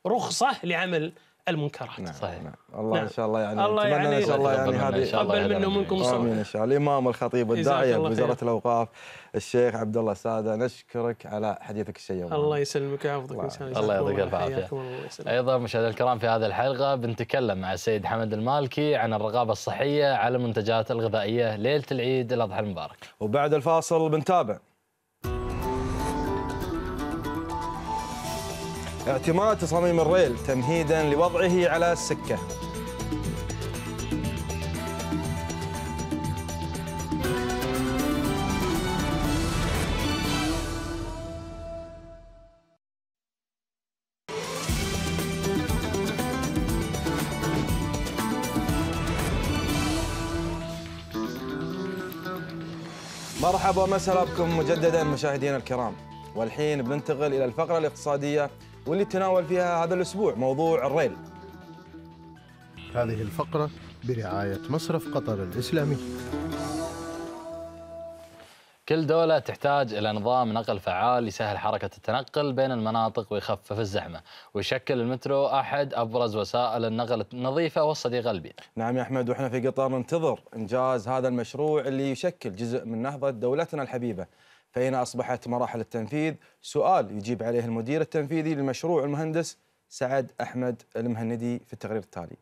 رخصة لعمل المنكرات نعم صحيح. نعم. الله نعم. إن شاء الله يعني الله يعني أن شاء الله يعني هذه شاء الله. قبل منه. منكم آمين الصوم إن شاء الله الإمام والداعيه الله بوزارة. الأوقاف الشيخ عبد الله الساده نشكرك على حديثك الشيق الله يسلمك ويحفظك إن شاء الله الله يعطيك الف عافيه. أيضا مشاهدينا الكرام في هذه الحلقة بنتكلم مع السيد حمد المالكي عن الرقابه الصحية على المنتجات الغذائية ليلة العيد الأضحى المبارك وبعد الفاصل بنتابع اعتماد تصاميم الريل تمهيدا لوضعه على السكة. مرحبا ومسهلا بكم مجددا مشاهدينا الكرام. والحين بننتقل إلى الفقرة الاقتصادية واللي تناول فيها هذا الأسبوع موضوع الريل. هذه الفقرة برعاية مصرف قطر الإسلامي. كل دولة تحتاج إلى نظام نقل فعال يسهل حركة التنقل بين المناطق ويخفف الزحمة ويشكل المترو أحد أبرز وسائل النقل النظيفة والصديقة للبيئة نعم يا أحمد وإحنا في قطر ننتظر إنجاز هذا المشروع اللي يشكل جزء من نهضة دولتنا الحبيبة. فأين أصبحت مراحل التنفيذ؟ سؤال يجيب عليه المدير التنفيذي للمشروع المهندس سعد أحمد المهندي في التقرير التالي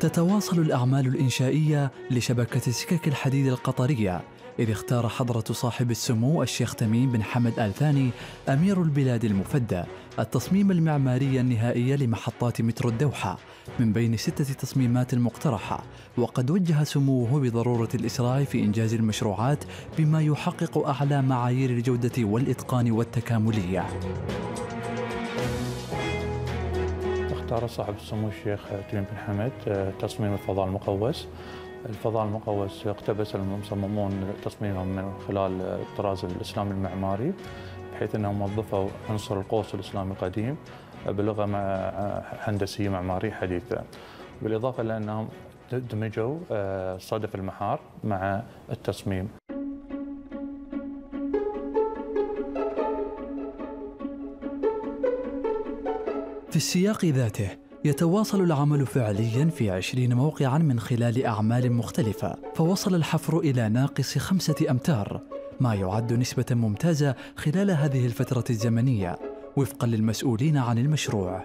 تتواصل الأعمال الإنشائية لشبكة سكك الحديد القطرية إذ اختار حضرة صاحب السمو الشيخ تميم بن حمد آل ثاني أمير البلاد المفدى التصميم المعماري النهائي لمحطات مترو الدوحة من بين ستة تصميمات مقترحة وقد وجه سموه بضرورة الإسراع في إنجاز المشروعات بما يحقق أعلى معايير الجودة والإتقان والتكاملية. اختار صاحب السمو الشيخ تميم بن حمد آه، تصميم الفضاء المقوس. الفضاء المقوس اقتبس المصممون تصميمهم من خلال الطراز الاسلامي المعماري بحيث أنهم وظفوا عنصر القوس الإسلامي القديم بلغة هندسية معمارية حديثة. بالإضافة لانهم دمجوا آه، صدف المحار مع التصميم. في السياق ذاته يتواصل العمل فعليا في عشرين موقعا من خلال أعمال مختلفة فوصل الحفر إلى ناقص خمسة أمتار ما يعد نسبة ممتازة خلال هذه الفترة الزمنية وفقا للمسؤولين عن المشروع.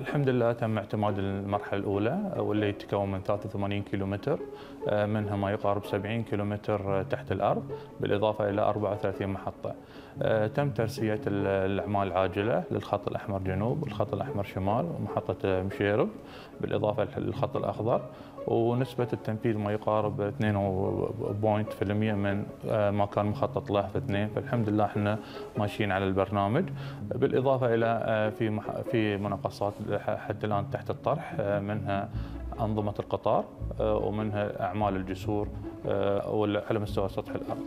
الحمد لله تم اعتماد المرحلة الأولى واللي تتكون من 83 كيلومتر منها ما يقارب 70 كيلومتر تحت الأرض بالإضافة إلى 34 محطة. تم ترسية ال- الأعمال العاجلة للخط الأحمر جنوب والخط الأحمر شمال ومحطة مشيرب بالإضافة للخط الأخضر. ونسبة التنفيذ ما يقارب 2.1% من آه، ما كان مخطط له في اثنين. فالحمد لله إحنا ماشيين على البرنامج. بالإضافة إلى آه، في في مناقصات حتى الآن تحت الطرح آه، منها أنظمة القطار آه، ومنها أعمال الجسور آه، على مستوى سطح الأرض.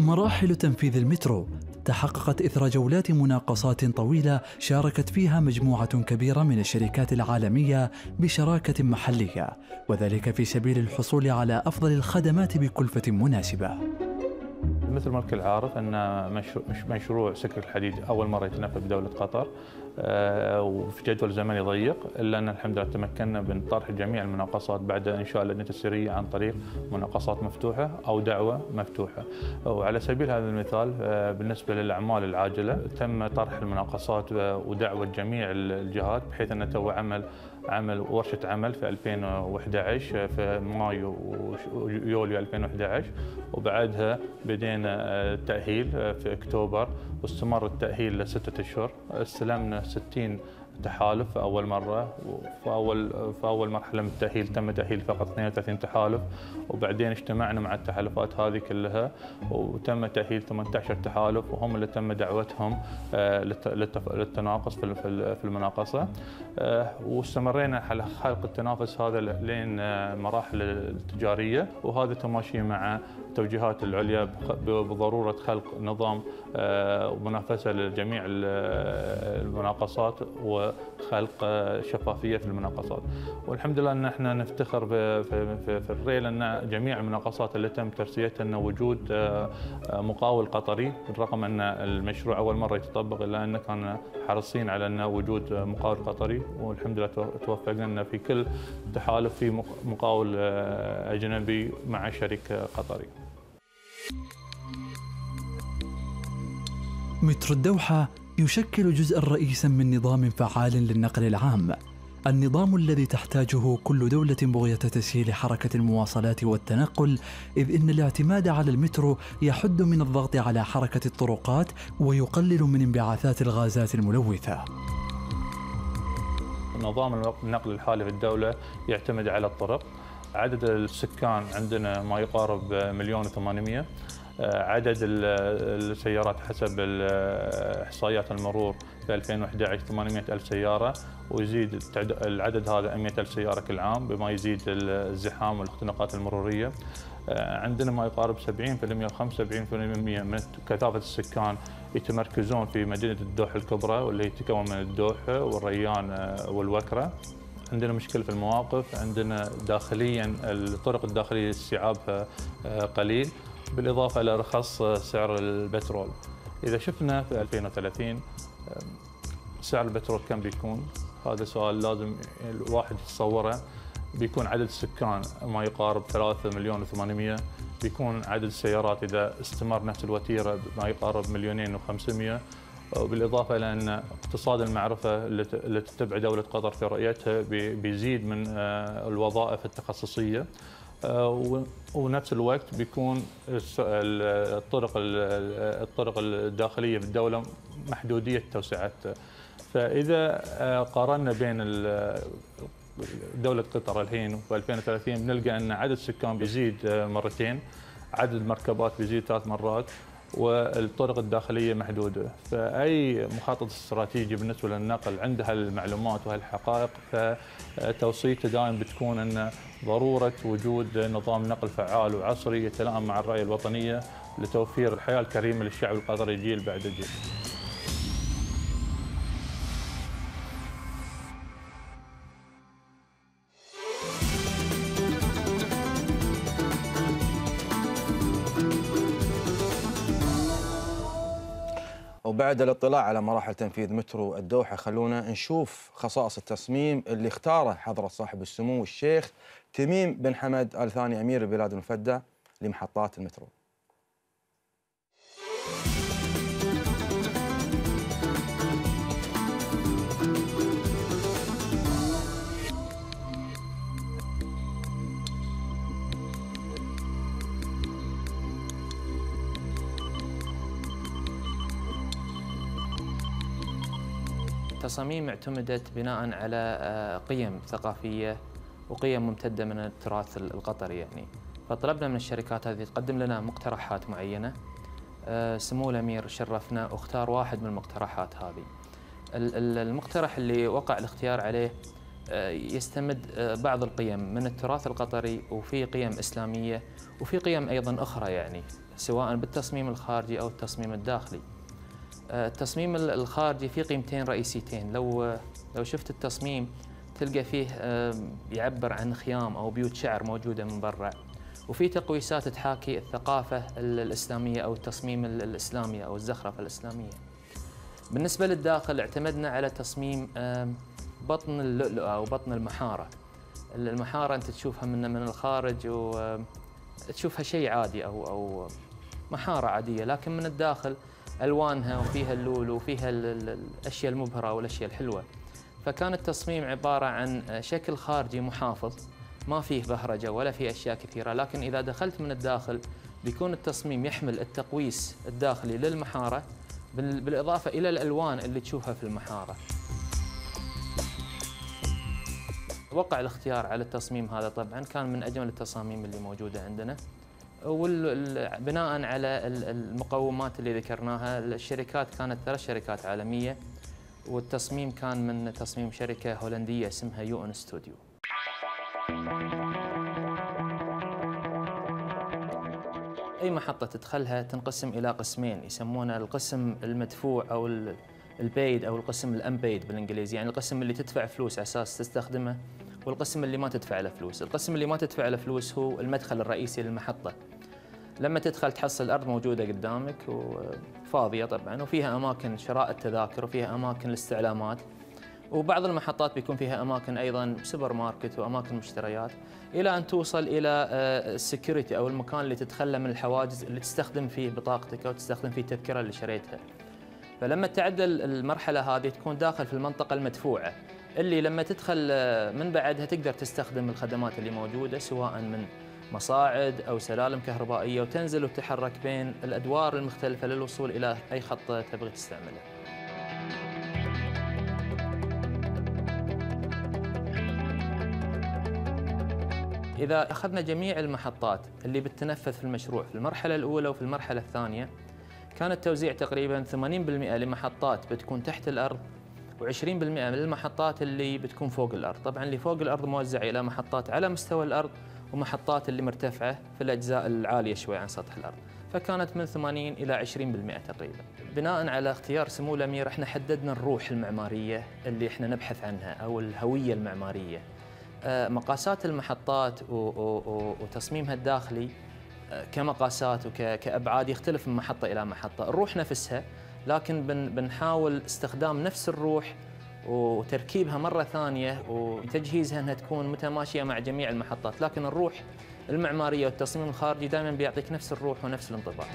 مراحل تنفيذ المترو. تحققت إثر جولات مناقصات طويلة شاركت فيها مجموعة كبيرة من الشركات العالمية بشراكة محلية وذلك في سبيل الحصول على أفضل الخدمات بكلفة مناسبة. مثل ما الكل عارف أن مشروع, سكك الحديد أول مرة يتنفذ بدولة قطر. وفي جدول زمني ضيق إلا أن الحمد لله تمكنا من طرح جميع المناقصات بعد انشاء اللجنه السرية عن طريق مناقصات مفتوحة أو دعوة مفتوحة. وعلى سبيل هذا المثال آه، بالنسبة للأعمال العاجلة تم طرح المناقصات آه، ودعوة جميع الجهات بحيث أن تو عمل عمل ورشة عمل في 2011 في مايو ويوليو 2011 وبعدها بدينا آه، التأهيل آه، في أكتوبر. واستمر التأهيل لستة أشهر. استلمنا 60 تحالف في أول مرة وفي أول في أول مرحلة من التأهيل تم تأهيل فقط 32 تحالف وبعدين اجتمعنا مع التحالفات هذه كلها وتم تأهيل 18 تحالف وهم اللي تم دعوتهم آه، للتناقص في ال- في ال- في المناقصة. آه، واستمرينا على خلق التنافس هذا لين آه، مراحل التجارية وهذا تماشي مع التوجيهات العليا بضرورة خلق نظام آه، ومنافسة لجميع ال- المناقصات وخلق آه، شفافية في المناقصات. والحمد لله إن إحنا نفتخر في, في, في الريل إن جميع المناقصات اللي تم ترسيتها إن وجود آه، آه، مقاول قطري بالرغم إن المشروع أول مرة يتطبق إلا إن كان حريصين على إن وجود مقاول قطري. والحمد لله تو- توفقنا إن في كل تحالف في مق- مقاول آه، أجنبي مع شريك قطري. مترو الدوحة يشكل جزءا رئيسا من نظام فعال للنقل العام. النظام الذي تحتاجه كل دولة بغية تسهيل حركة المواصلات والتنقل إذ إن الاعتماد على المترو يحد من الضغط على حركة الطرقات ويقلل من انبعاثات الغازات الملوثة. نظام النقل الحالي في الدولة يعتمد على الطرق. عدد السكان عندنا ما يقارب مليون و800 عدد ال- السيارات حسب ال- إحصائيات المرور في 2011 800 ألف سيارة ويزيد العدد هذا 100 ألف سيارة كل عام بما يزيد الزحام والاختناقات المرورية. آه، عندنا ما يقارب 70% و 75% من كثافة السكان يتمركزون في مدينة الدوحة الكبرى واللي تتكون من الدوحة والريان آه، والوكرة. عندنا مشكلة في المواقف عندنا داخليا الطرق الداخلية استيعابها آه، قليل. بالإضافة إلى رخص سعر البترول. إذا شفنا في 2030 آه، سعر البترول كم بيكون؟ هذا سؤال لازم الواحد يتصوره. بيكون عدد السكان ما يقارب 3 مليون و800 بيكون عدد السيارات إذا استمر نفس الوتيرة ما يقارب مليونين و500 بالإضافة إلى أن اقتصاد المعرفة اللي تتبع دولة قطر في رؤيتها بي- بيزيد من آه، الوظائف التخصصية. ونفس الوقت بيكون الطرق ال- الطرق الداخلية بالدولة محدودية توسعتها فإذا آه، قارنا بين دولة قطر الحين في 2030 بنلقى أن عدد السكان بيزيد آه، مرتين. عدد المركبات بيزيد ثلاث مرات. والطرق الداخلية محدودة. فأي مخطط استراتيجي بالنسبة للنقل عنده هالمعلومات وهالحقائق فتوصيته دائما بتكون أن ضرورة وجود نظام نقل فعال وعصري يتلائم مع الرأي الوطنية لتوفير الحياة الكريمة للشعب القطري جيل بعد جيل. وبعد الاطلاع على مراحل تنفيذ مترو الدوحة خلونا نشوف خصائص التصميم اللي اختاره حضرة صاحب السمو الشيخ تميم بن حمد آل ثاني أمير البلاد المفدى لمحطات المترو. تصاميم اعتمدت بناء على آه، قيم ثقافية وقيم ممتدة من التراث القطري يعني. فطلبنا من الشركات هذه تقدم لنا مقترحات معينة آه، سمو الأمير شرفنا واختار واحد من المقترحات هذه. ال- ال- المقترح اللي وقع الاختيار عليه آه، يستمد بعض القيم من التراث القطري وفي قيم إسلامية وفي قيم أيضا أخرى يعني سواء بالتصميم الخارجي أو التصميم الداخلي. التصميم ال- الخارجي فيه قيمتين رئيسيتين لو لو شفت التصميم تلقى فيه آه، يعبر عن خيام أو بيوت شعر موجودة من برا وفي تقويسات تحاكي الثقافة ال- الإسلامية أو التصميم ال- الاسلامي أو الزخرفه الإسلامية. بالنسبة للداخل اعتمدنا على تصميم بطن اللؤلؤة أو بطن المحارة. ال- المحارة أنت تشوفها من من الخارج وتشوفها شيء عادي أو أو محارة عادية لكن من الداخل ألوانها وفيها اللولو وفيها ال- ال- الأشياء المبهرة والأشياء الحلوة. فكان التصميم عبارة عن شكل خارجي محافظ ما فيه بهرجة ولا فيه أشياء كثيرة، لكن إذا دخلت من الداخل بيكون التصميم يحمل التقويس الداخلي للمحارة بال- بالإضافة إلى الألوان اللي تشوفها في المحارة. وقع الاختيار على التصميم هذا طبعا كان من أجمل التصاميم اللي موجودة عندنا. وبناء على ال- المقومات اللي ذكرناها الشركات كانت ثلاث شركات عالمية والتصميم كان من تصميم شركة هولندية اسمها UNStudio. أي محطة تدخلها تنقسم إلى قسمين يسمونه القسم المدفوع أو ال- ال paid أو القسم ال unpaid بالإنجليزي يعني القسم اللي تدفع فلوس على أساس تستخدمه والقسم اللي ما تدفع له فلوس، القسم اللي ما تدفع له فلوس هو المدخل الرئيسي للمحطة. لما تدخل تحصل الأرض موجودة قدامك وفاضية طبعا وفيها أماكن شراء التذاكر وفيها أماكن الاستعلامات وبعض المحطات بيكون فيها أماكن أيضا سوبر ماركت وأماكن مشتريات إلى أن توصل إلى ال security أو المكان اللي تدخله من الحواجز اللي تستخدم فيه بطاقتك أو تستخدم فيه التذكرة اللي شريتها. فلما تعدى المرحلة هذه تكون داخل في المنطقة المدفوعة اللي لما تدخل آه، من بعدها تقدر تستخدم الخدمات اللي موجودة سواء من مصاعد أو سلالم كهربائية وتنزل وتتحرك بين الأدوار المختلفة للوصول إلى أي خط تبغي تستعمله. إذا أخذنا جميع المحطات اللي بتنفذ في المشروع في المرحلة الأولى وفي المرحلة الثانية كان التوزيع تقريبا 80% لمحطات بتكون تحت الأرض و20% من المحطات اللي بتكون فوق الأرض، طبعا اللي فوق الأرض موزع إلى محطات على مستوى الأرض ومحطات اللي مرتفعة في الأجزاء العالية شوي عن سطح الأرض. فكانت من 80 إلى 20% تقريبا. بناء على اختيار سمو الأمير إحنا حددنا الروح المعمارية اللي إحنا نبحث عنها أو الهوية المعمارية. آه، مقاسات المحطات وتصميمها الداخلي آه، كمقاسات وكابعاد يختلف من محطة إلى محطة، الروح نفسها لكن بن بنحاول استخدام نفس الروح وتركيبها مرة ثانية وتجهيزها أنها تكون متماشية مع جميع المحطات، لكن الروح المعمارية والتصميم الخارجي دائما بيعطيك نفس الروح ونفس الانطباع.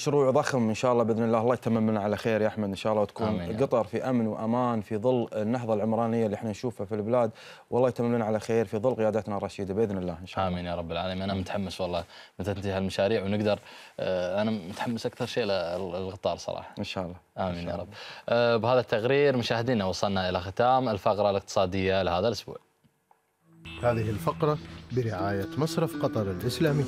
مشروع ضخم إن شاء الله بإذن الله. الله يتمم لنا على خير يا أحمد إن شاء الله وتكون آمين. قطر في أمن وأمان في ظل النهضة العمرانية اللي إحنا نشوفها في البلاد. والله يتمم لنا على خير في ظل قيادتنا الرشيدة بإذن الله إن شاء الله. آمين يا رب العالمين. أنا متحمس والله متى تنتهي المشاريع ونقدر آه، أنا متحمس أكثر شيء للقطار صراحة. إن شاء الله. آمين يا رب. آه، بهذا التقرير مشاهدينا وصلنا إلى ختام الفقرة الاقتصادية لهذا الأسبوع. هذه الفقرة برعاية مصرف قطر الإسلامي.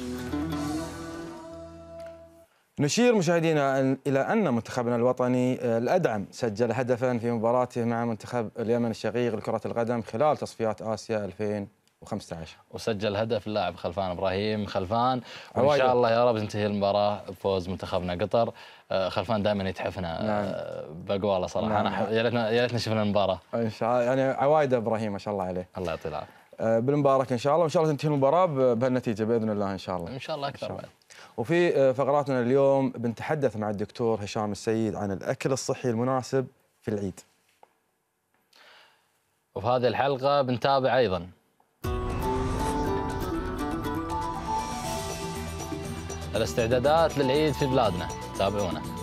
نشير مشاهدينا أن- إلى أن منتخبنا الوطني آه، الأدعم سجل هدفا في مباراته مع منتخب اليمن الشقيق لكرة القدم خلال تصفيات آسيا 2015 وسجل هدف اللاعب خلفان إبراهيم. خلفان وإن عوايده. شاء الله يا رب تنتهي المباراة بفوز منتخبنا قطر. آه، خلفان دائما يتحفنا نعم. آه، بقواله نعم. أنا ح- يا ريتنا يا ريتنا شفنا المباراة. إن شاء الله. يعني عوايده إبراهيم ما شاء الله عليه. الله يعطيه العافية. آه، بالمبارك إن شاء الله. وإن شاء الله تنتهي المباراة ب- بهالنتيجة بإذن الله إن شاء الله. إن شاء الله أكثر بعد. وفي آه، فقراتنا اليوم بنتحدث مع الدكتور هشام السيد عن الأكل الصحي المناسب في العيد. وفي هذه الحلقة بنتابع أيضا. الاستعدادات للعيد في بلادنا. تابعونا.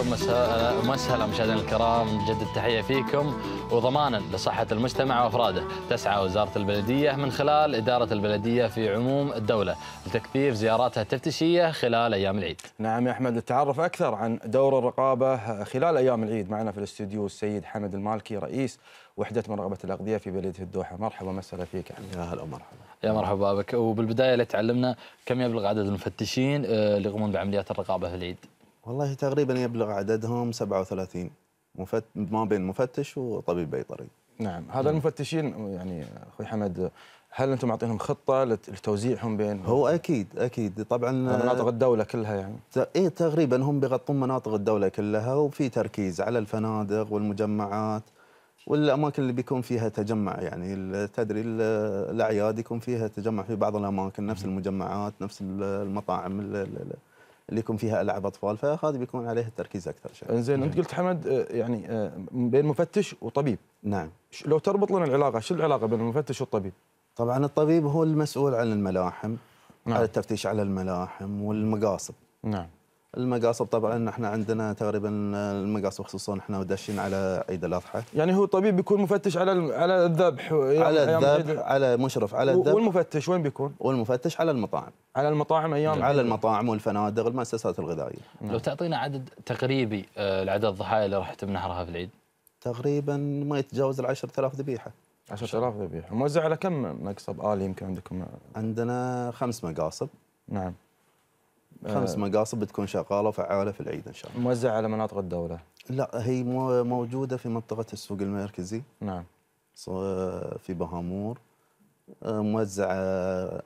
مساء مسهلا مشاهدينا الكرام نجدد التحيه فيكم وضمانا لصحة المجتمع وأفراده تسعى وزارة البلدية من خلال إدارة البلدية في عموم الدولة لتكثيف زياراتها التفتيشية خلال أيام العيد. نعم يا أحمد للتعرف أكثر عن دور الرقابة خلال أيام العيد معنا في الاستوديو السيد حمد المالكي رئيس وحدة مراقبة الأغذية في بلدية الدوحة مرحبا مسهلا فيك يا حمد. يا هلا ومرحبا يا مرحبا بك وبالبداية لتعلمنا كم يبلغ عدد المفتشين آه، اللي يقومون بعمليات الرقابة في العيد؟ والله تقريبا يبلغ عددهم 37 مفت... ما بين مفتش وطبيب بيطري. نعم. هذا المفتشين يعني أخوي حمد هل أنتم معطينهم خطة لت- لتوزيعهم بين هو أكيد أكيد. طبعا مناطق الدولة كلها يعني. إيه تقريبا هم بيغطون مناطق الدولة كلها وفي تركيز على الفنادق والمجمعات والأماكن اللي بيكون فيها تجمع يعني. تدري ال- الأعياد يكون فيها تجمع في بعض الأماكن نفس المجمعات نفس ال- المطاعم ال- ال- اللي يكون فيها العاب أطفال فهذا بيكون عليه التركيز أكثر شيء. انزين أنت قلت حمد آه، يعني آه، بين مفتش وطبيب. نعم. لو تربط لنا العلاقة شو العلاقة بين المفتش والطبيب؟ طبعا الطبيب هو المسؤول عن الملاحم نعم. على التفتيش على الملاحم والمقاصب نعم. المقاصب طبعا إحنا عندنا تقريبا المقاصب خصوصا إحنا وداشين على عيد الأضحى. يعني هو الطبيب بيكون مفتش على على الذبح على الذبح. على مشرف على الذبح. والمفتش وين بيكون؟ والمفتش على المطاعم. على المطاعم أيام على المطاعم والفنادق والمؤسسات الغذائية. لو تعطينا عدد تقريبي آه، لعدد الضحايا اللي راح يتم نحرها في العيد؟ تقريبا ما يتجاوز ال 10000 ذبيحة. 10000 ذبيحة. موزع على كم مقصب آلي يمكن عندكم؟ عندنا خمس مقاصب نعم. خمس آه. مقاصب بتكون شغالة وفعالة في العيد إن شاء الله. موزع على مناطق الدولة. لا هي مو- موجودة في منطقة السوق المركزي. نعم. ص- في بهامور. آه، موزعة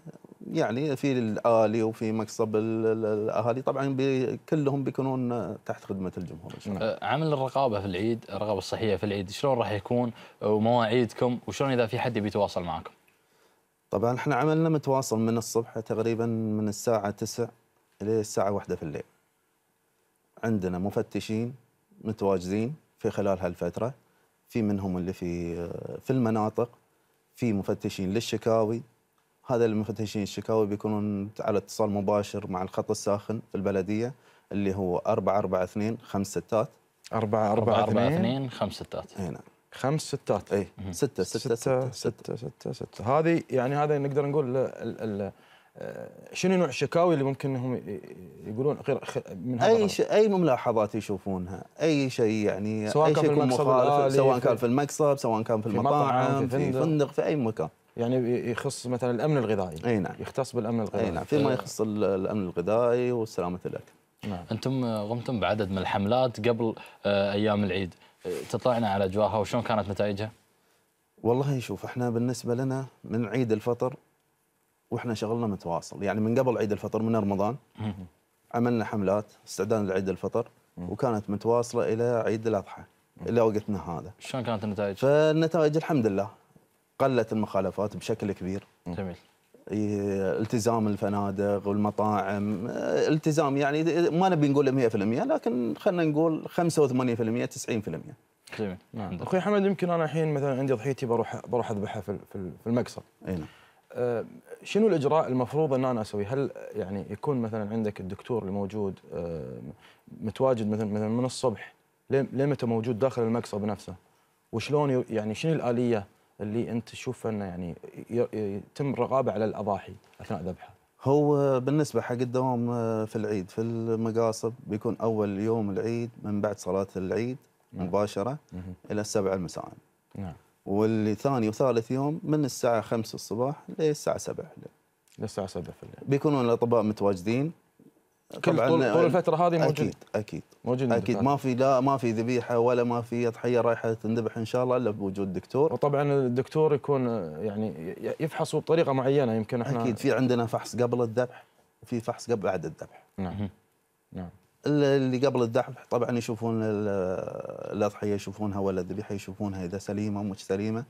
يعني في الآلي وفي مقصب ال- ال- الأهالي. طبعا بي كلهم بيكونون آه، تحت خدمة الجمهور إن شاء الله. آه، عمل الرقابة في العيد الرقابة الصحية في العيد شلون راح يكون ومواعيدكم؟ وشلون إذا في حد بيتواصل معكم؟ طبعا إحنا عملنا متواصل من الصبح تقريبا من الساعة 9 إلى الساعة 1 في الليل. عندنا مفتشين متواجدين في خلال هالفترة. في منهم اللي في آه، في المناطق. في مفتشين للشكاوي. هذا المفتشين الشكاوي بيكونون على اتصال مباشر مع الخط الساخن في البلدية اللي هو 442 5 ستات 4 4 4 4 2 2 5 ستات. إي نعم. خمس ستات. إي. 6 6 ستة ستة ستة ستة. هذه يعني هذا نقدر نقول ال ال آه، شنو نوع الشكاوي اللي ممكن إنهم يقولون غير من هذا أي؟ شيء أي ملاحظات يشوفونها؟ أي شيء يعني سواء اي كان شيء في المقصب مخالف سواء في- كان في المقصب سواء كان في في المطاعم في في فندق. فندق في أي مكان. يعني يخص مثلا الأمن الغذائي. أي نعم. يختص بالأمن الغذائي. اي نعم. فيما يخص ال- الأمن الغذائي وسلامه الاكل نعم. أنتم قمتم بعدد من الحملات قبل آه، أيام العيد. آه، تطلعنا على أجواءها وشلون كانت نتائجها؟ والله شوف إحنا بالنسبة لنا من عيد الفطر وإحنا شغلنا متواصل. يعني من قبل عيد الفطر من رمضان عملنا حملات استعداد لعيد الفطر وكانت متواصلة إلى عيد الأضحى إلى وقتنا هذا. شلون كانت النتائج؟ فالنتائج الحمد لله قلت المخالفات بشكل كبير. جميل. التزام الفنادق والمطاعم التزام يعني ما نبي نقول 100% لكن خلينا نقول 85% 90% جميل. نعم. أخوي حمد يمكن أنا الحين مثلا عندي ضحيتي بروح بروح أذبحها في في المقصد إي نعم. آه، شنو الإجراء المفروض إن أنا اسويه؟ هل يعني يكون مثلا عندك الدكتور اللي موجود آه، متواجد مثلا مثلا من الصبح لين لين متى موجود داخل المقصب نفسه؟ وشلون يعني شنو الآلية اللي أنت تشوف إنه يعني يتم الرقابه على الأضاحي أثناء ذبحها؟ هو بالنسبة حق الدوام آه، في العيد في المقاصب بيكون أول يوم العيد من بعد صلاة العيد مباشرة إلى السبع المساء نعم واللي ثاني وثالث يوم من الساعة 5 الصباح للساعة 7 الليل للساعة 7 في الليل بيكونون الأطباء متواجدين. كل طول, طول الفترة هذه موجود. أكيد أكيد. موجود أكيد. ما في لا ما في ذبيحة ولا ما في ضحيه رايحة تنذبح إن شاء الله إلا بوجود دكتور. وطبعا الدكتور يكون آه، يعني يفحص بطريقة معينة يمكن إحنا أكيد. في عندنا فحص قبل الذبح وفي فحص قبل بعد الذبح. نعم. نعم. اللي قبل الذبح طبعا يشوفون ال- الأضحية يشوفونها ولا الذبيحه يشوفونها إذا سليمة مش سليمة.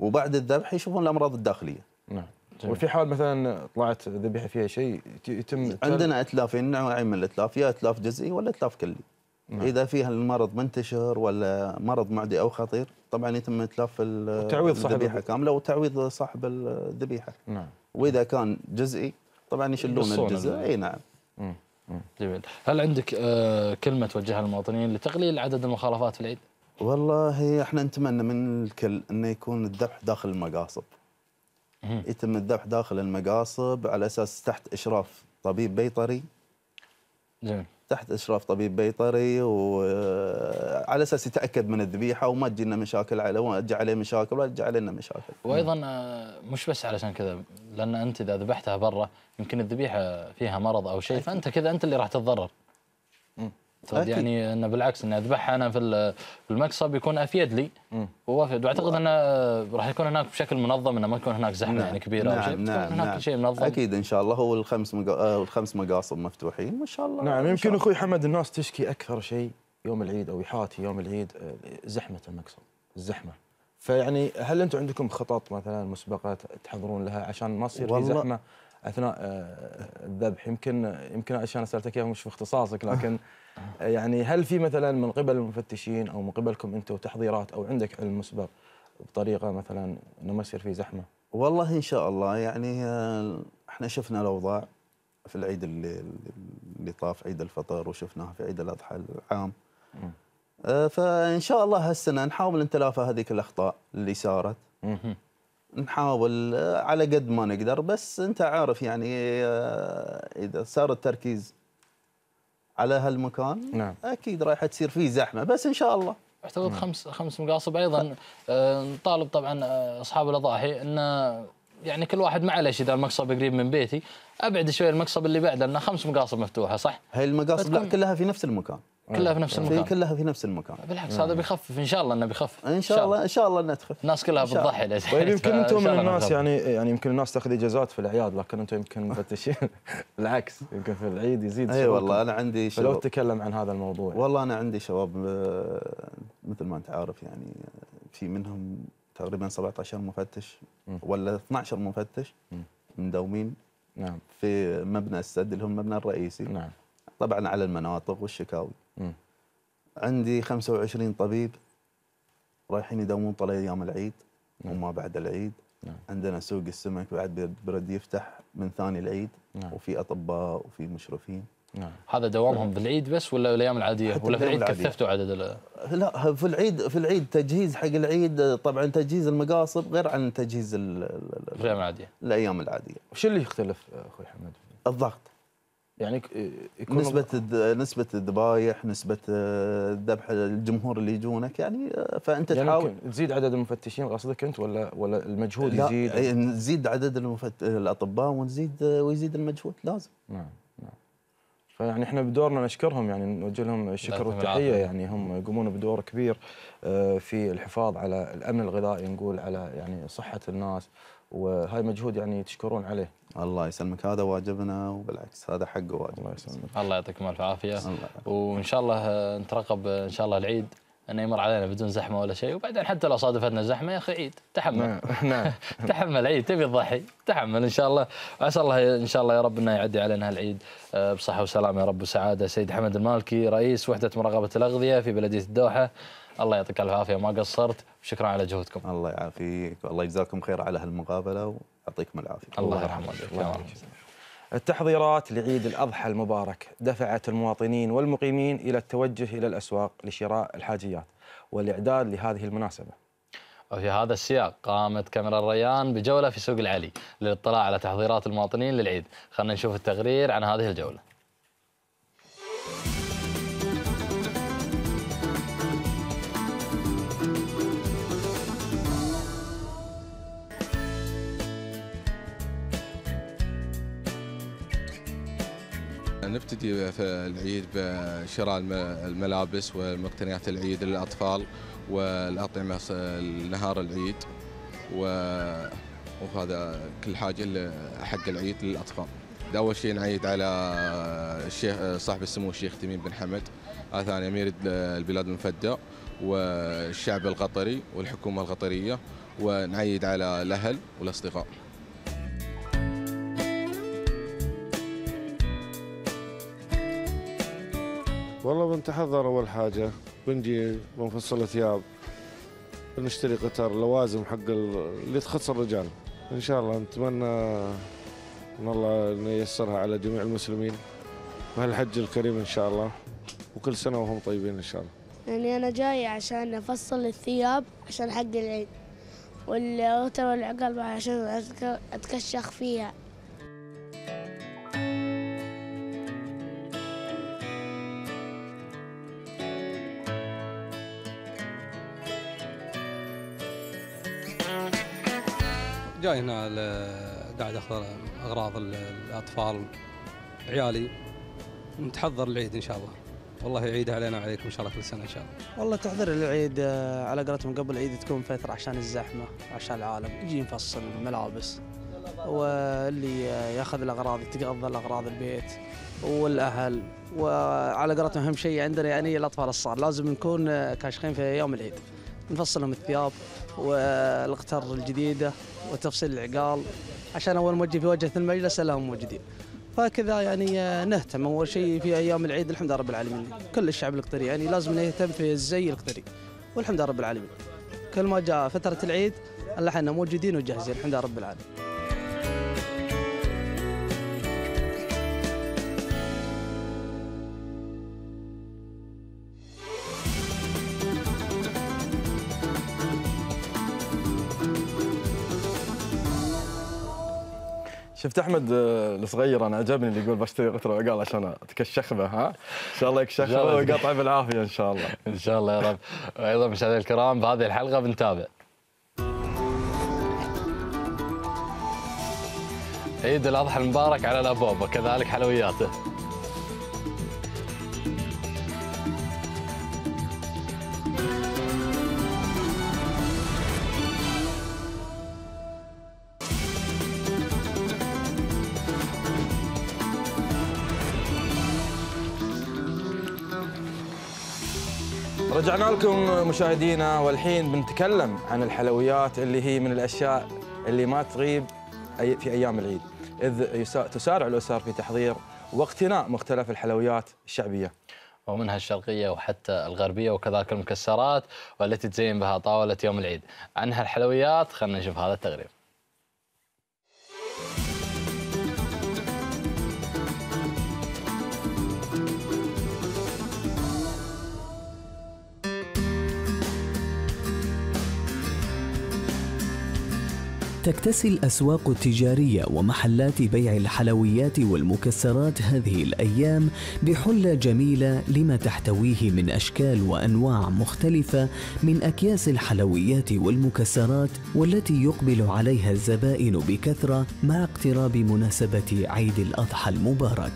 وبعد الذبح يشوفون الأمراض الداخلية. نعم وفي حال مثلا طلعت ذبيحة فيها شيء يت- يتم عندنا اتلافين نوعين من الأتلاف يا أتلاف جزئي ولا أتلاف كلي. نعم. إذا فيها المرض منتشر ولا مرض معدي أو خطير طبعا يتم إتلاف ال- وتعويض صاحب الذبيحة الذ- كاملة وتعويض صاحب الذبيحة. نعم. وإذا كان جزئي طبعا يشلون الجزء. ال- أي نعم. جميل. هل عندك آه، كلمة توجهها للمواطنين لتقليل عدد المخالفات في العيد؟ والله إحنا نتمنى من الكل انه يكون الذبح داخل المقاصب. يتم الذبح داخل المقاصب على أساس تحت إشراف طبيب بيطري. جميل. تحت إشراف طبيب بيطري وعلى أساس يتأكد من الذبيحة وما تجينا مشاكل عليه وما تجي عليه مشاكل ولا تجي علينا مشاكل. وأيضا آه، مش بس علشان كذا لأن أنت إذا ذبحتها برا يمكن الذبيحة فيها مرض أو شيء فأنت كذا أنت اللي راح تتضرر. يعني انه بالعكس إني اذبحها أنا في ال- في المقصب يكون أفيد لي. وافيد وأعتقد إنه راح يكون هناك بشكل منظم إنه ما يكون هناك زحمة يعني كبيرة أو شيء. نعم نعم هناك نعم. كل شيء منظم. أكيد إن شاء الله. هو الخمس مقا... آه، الخمس مقاصب مفتوحين وإن شاء الله نعم يمكن أخوي حمد الناس تشكي أكثر شيء يوم العيد أو يحاتي يوم العيد آه، زحمة المقصد الزحمة. فيعني هل أنتم عندكم خطط مثلا مسبقه تحضرون لها عشان ما تصير في زحمة أثناء آه، الذبح؟ يمكن يمكن عشان سالتك اياها مش في اختصاصك لكن *laughs* يعني هل في مثلا من قبل المفتشين أو من قبلكم أنتم تحضيرات أو عندك علم مسبق بطريقة مثلا إنه ما يصير في زحمة؟ والله إن شاء الله يعني آه، إحنا شفنا الأوضاع في العيد اللي, اللي طاف عيد الفطر وشفناها في عيد الأضحى العام. آه، فإن شاء الله هالسنة نحاول نتلافى هذيك الأخطاء اللي صارت. نحاول آه، على قد ما نقدر بس أنت عارف يعني إذا صار التركيز على هالمكان نعم. أكيد راح تصير فيه زحمة بس إن شاء الله. أعتقد خمس خمس مقاصب أيضا آه، نطالب طبعا آه، أصحاب الأضاحي انه يعني كل واحد معلش اذا المقصب قريب من بيتي. أبعد شوي المقصب اللي بعد لأنه خمس مقاصب مفتوحة صح؟ هاي المقاصد لا كلها في نفس المكان. كلها في نفس المكان. في كلها في نفس المكان. بالعكس هذا بيخفف. إن شاء الله إنه بيخفف. إن شاء الله إن شاء الله انها تخف الناس كلها. بتضحي. *laughs* طيب يمكن أنتم من الناس. يعني يعني يمكن الناس تاخذ إجازات في الاعياد لكن أنتم يمكن *laughs* مفتشين العكس يمكن في العيد يزيد اي. والله أنا عندي فلو شباب. تتكلم عن هذا الموضوع. والله أنا عندي شباب آه، مثل ما أنت عارف يعني في منهم تقريبا 17 مفتش ولا 12 مفتش مداومين نعم. في مبنى السد اللي هو المبنى الرئيسي. نعم. طبعا على المناطق والشكاوي. مم. عندي 25 طبيب رايحين يداومون طال أيام العيد نعم. وما بعد العيد نعم. عندنا سوق السمك بعد برد يفتح من ثاني العيد نعم. وفي أطباء وفي مشرفين نعم هذا دوامهم بالعيد بس ولا الأيام العادية ولا في العيد. كثفتوا عدد ال- لا في العيد في العيد تجهيز حق العيد طبعا تجهيز المقاصب غير عن تجهيز ال- ال- ال- الأيام العادية الأيام العادية وش اللي يختلف أخوي حمد؟ الضغط يعني يكون نسبة الد- نسبة الذبايح نسبة الذبح الجمهور اللي يجونك يعني فأنت يعني تحاول تزيد عدد المفتشين قصدك أنت ولا ولا المجهود لا يزيد؟ أي- نزيد عدد المفت... الأطباء ونزيد ويزيد المجهود لازم نعم نعم فيعني إحنا بدورنا نشكرهم يعني نوجه لهم الشكر والتحية. يعني هم يقومون بدور كبير آه، في الحفاظ على الأمن الغذائي نقول على يعني صحة الناس وهاي مجهود يعني تشكرون عليه. الله يسلمك. هذا واجبنا وبالعكس هذا حق واجب الله يسلمك. الله يعطيكم الف عافية. الله وإن شاء الله نترقب إن شاء الله العيد. أنه يمر علينا بدون زحمة ولا شيء وبعدين حتى لو صادفتنا زحمة يا أخي عيد. تحمل. نعم نعم. *laughs* تحمل عيد تبي تضحي. تحمل إن شاء الله. وعسى الله إن شاء الله يا رب إنه يعدي علينا هالعيد آه، بصحة وسلامة يا رب وسعادة. سيد حمد المالكي رئيس وحدة مراقبة الأغذية في بلدية الدوحة. الله يعطيك الف عافية. ما قصرت. وشكرا على جهودكم الله يعافيك. والله يجزاكم خير على هالمقابلة ويعطيكم العافية. الله يرحمه. الله يرحمه. التحضيرات لعيد الأضحى المبارك دفعت المواطنين والمقيمين إلى التوجه إلى الأسواق لشراء الحاجيات والإعداد لهذه المناسبة. وفي هذا السياق قامت كاميرا الريان بجولة في سوق العلي للاطلاع على تحضيرات المواطنين للعيد. خلينا نشوف التقرير عن هذه الجولة. نبتدي في العيد بشراء الم- الملابس ومقتنيات العيد للأطفال والأطعمة نهار العيد وهذا كل حاجة حق العيد للأطفال. أول شيء نعيد على الشيخ صاحب السمو الشيخ تميم بن حمد ثاني أمير البلاد المفدى والشعب القطري والحكومة القطرية ونعيد على الأهل والأصدقاء. والله بنتحضر أول حاجة. بنجي بنفصل ثياب بنشتري قطر لوازم حق ال- اللي تخص الرجال. إن شاء الله نتمنى من الله ييسرها على جميع المسلمين. وهالحج الكريم إن شاء الله. وكل سنة وهم طيبين إن شاء الله. يعني أنا جاي عشان أفصل الثياب عشان حق العيد. والغتر والعقال عشان أتكشخ فيها. جاي هنا قاعد أخذ أغراض ال- الأطفال. عيالي نتحضر العيد إن شاء الله. والله يعيد علينا وعليكم إن شاء الله كل سنة إن شاء الله. والله تحضير العيد آه، على قولتهم قبل العيد تكون فترة عشان الزحمة عشان العالم. يجي نفصل الملابس واللي آه، ياخذ الأغراض يتقضى الأغراض البيت. والأهل. وعلى قولتهم أهم شيء عندنا يعني الأطفال الصغار. لازم نكون آه، كاشخين في يوم العيد. نفصلهم الثياب والأقطار الجديدة وتفصيل العقال. عشان أول ما في وجهة المجلس لهم موجودين. فكذا يعني آه، نهتم. أول شيء في أيام العيد الحمد لله رب العالمين. كل الشعب القطري يعني لازم يهتم في الزي القطري والحمد لله رب العالمين. كل ما جاء فترة العيد إحنا موجودين وجاهزين. الحمد لله رب العالمين. شفت أحمد آه، الصغير أنا عجبني اللي يقول بشتري قطره وقال عشان اتكشخ به ها؟ إن شاء الله يكشخ إن شاء الله. ويقطع بالعافية إن شاء الله. إن شاء الله يا رب. وأيضا مشاهدينا الكرام بهذه الحلقة بنتابع. عيد الأضحى المبارك على الأبواب وكذلك حلوياته. رجعنا لكم مشاهدينا والحين بنتكلم عن الحلويات اللي هي من الأشياء اللي ما تغيب في أيام العيد إذ تسارع الأسر في تحضير واقتناء مختلف الحلويات الشعبية. ومنها الشرقية وحتى الغربية وكذلك المكسرات والتي تزين بها طاولة يوم العيد عن هالحلويات خلينا نشوف هذا التقرير تكتسي الأسواق التجارية ومحلات بيع الحلويات والمكسرات هذه الأيام بحلة جميلة لما تحتويه من أشكال وأنواع مختلفة من أكياس الحلويات والمكسرات والتي يقبل عليها الزبائن بكثرة مع اقتراب مناسبة عيد الأضحى المبارك.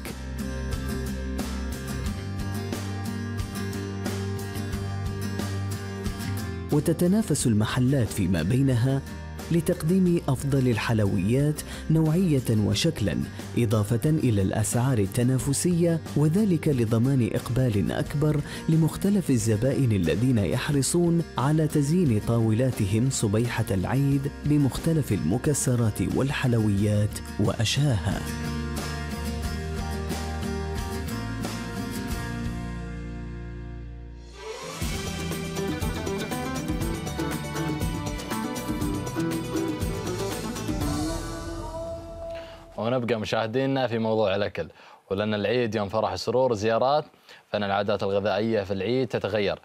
وتتنافس المحلات فيما بينها لتقديم أفضل الحلويات نوعية وشكلا إضافة إلى الأسعار التنافسية وذلك لضمان إقبال أكبر لمختلف الزبائن الذين يحرصون على تزيين طاولاتهم صبيحة العيد بمختلف المكسرات والحلويات واشهاها ونبقى مشاهدينا في موضوع الأكل. ولأن العيد يوم فرح سرور زيارات فإن العادات الغذائية في العيد تتغير.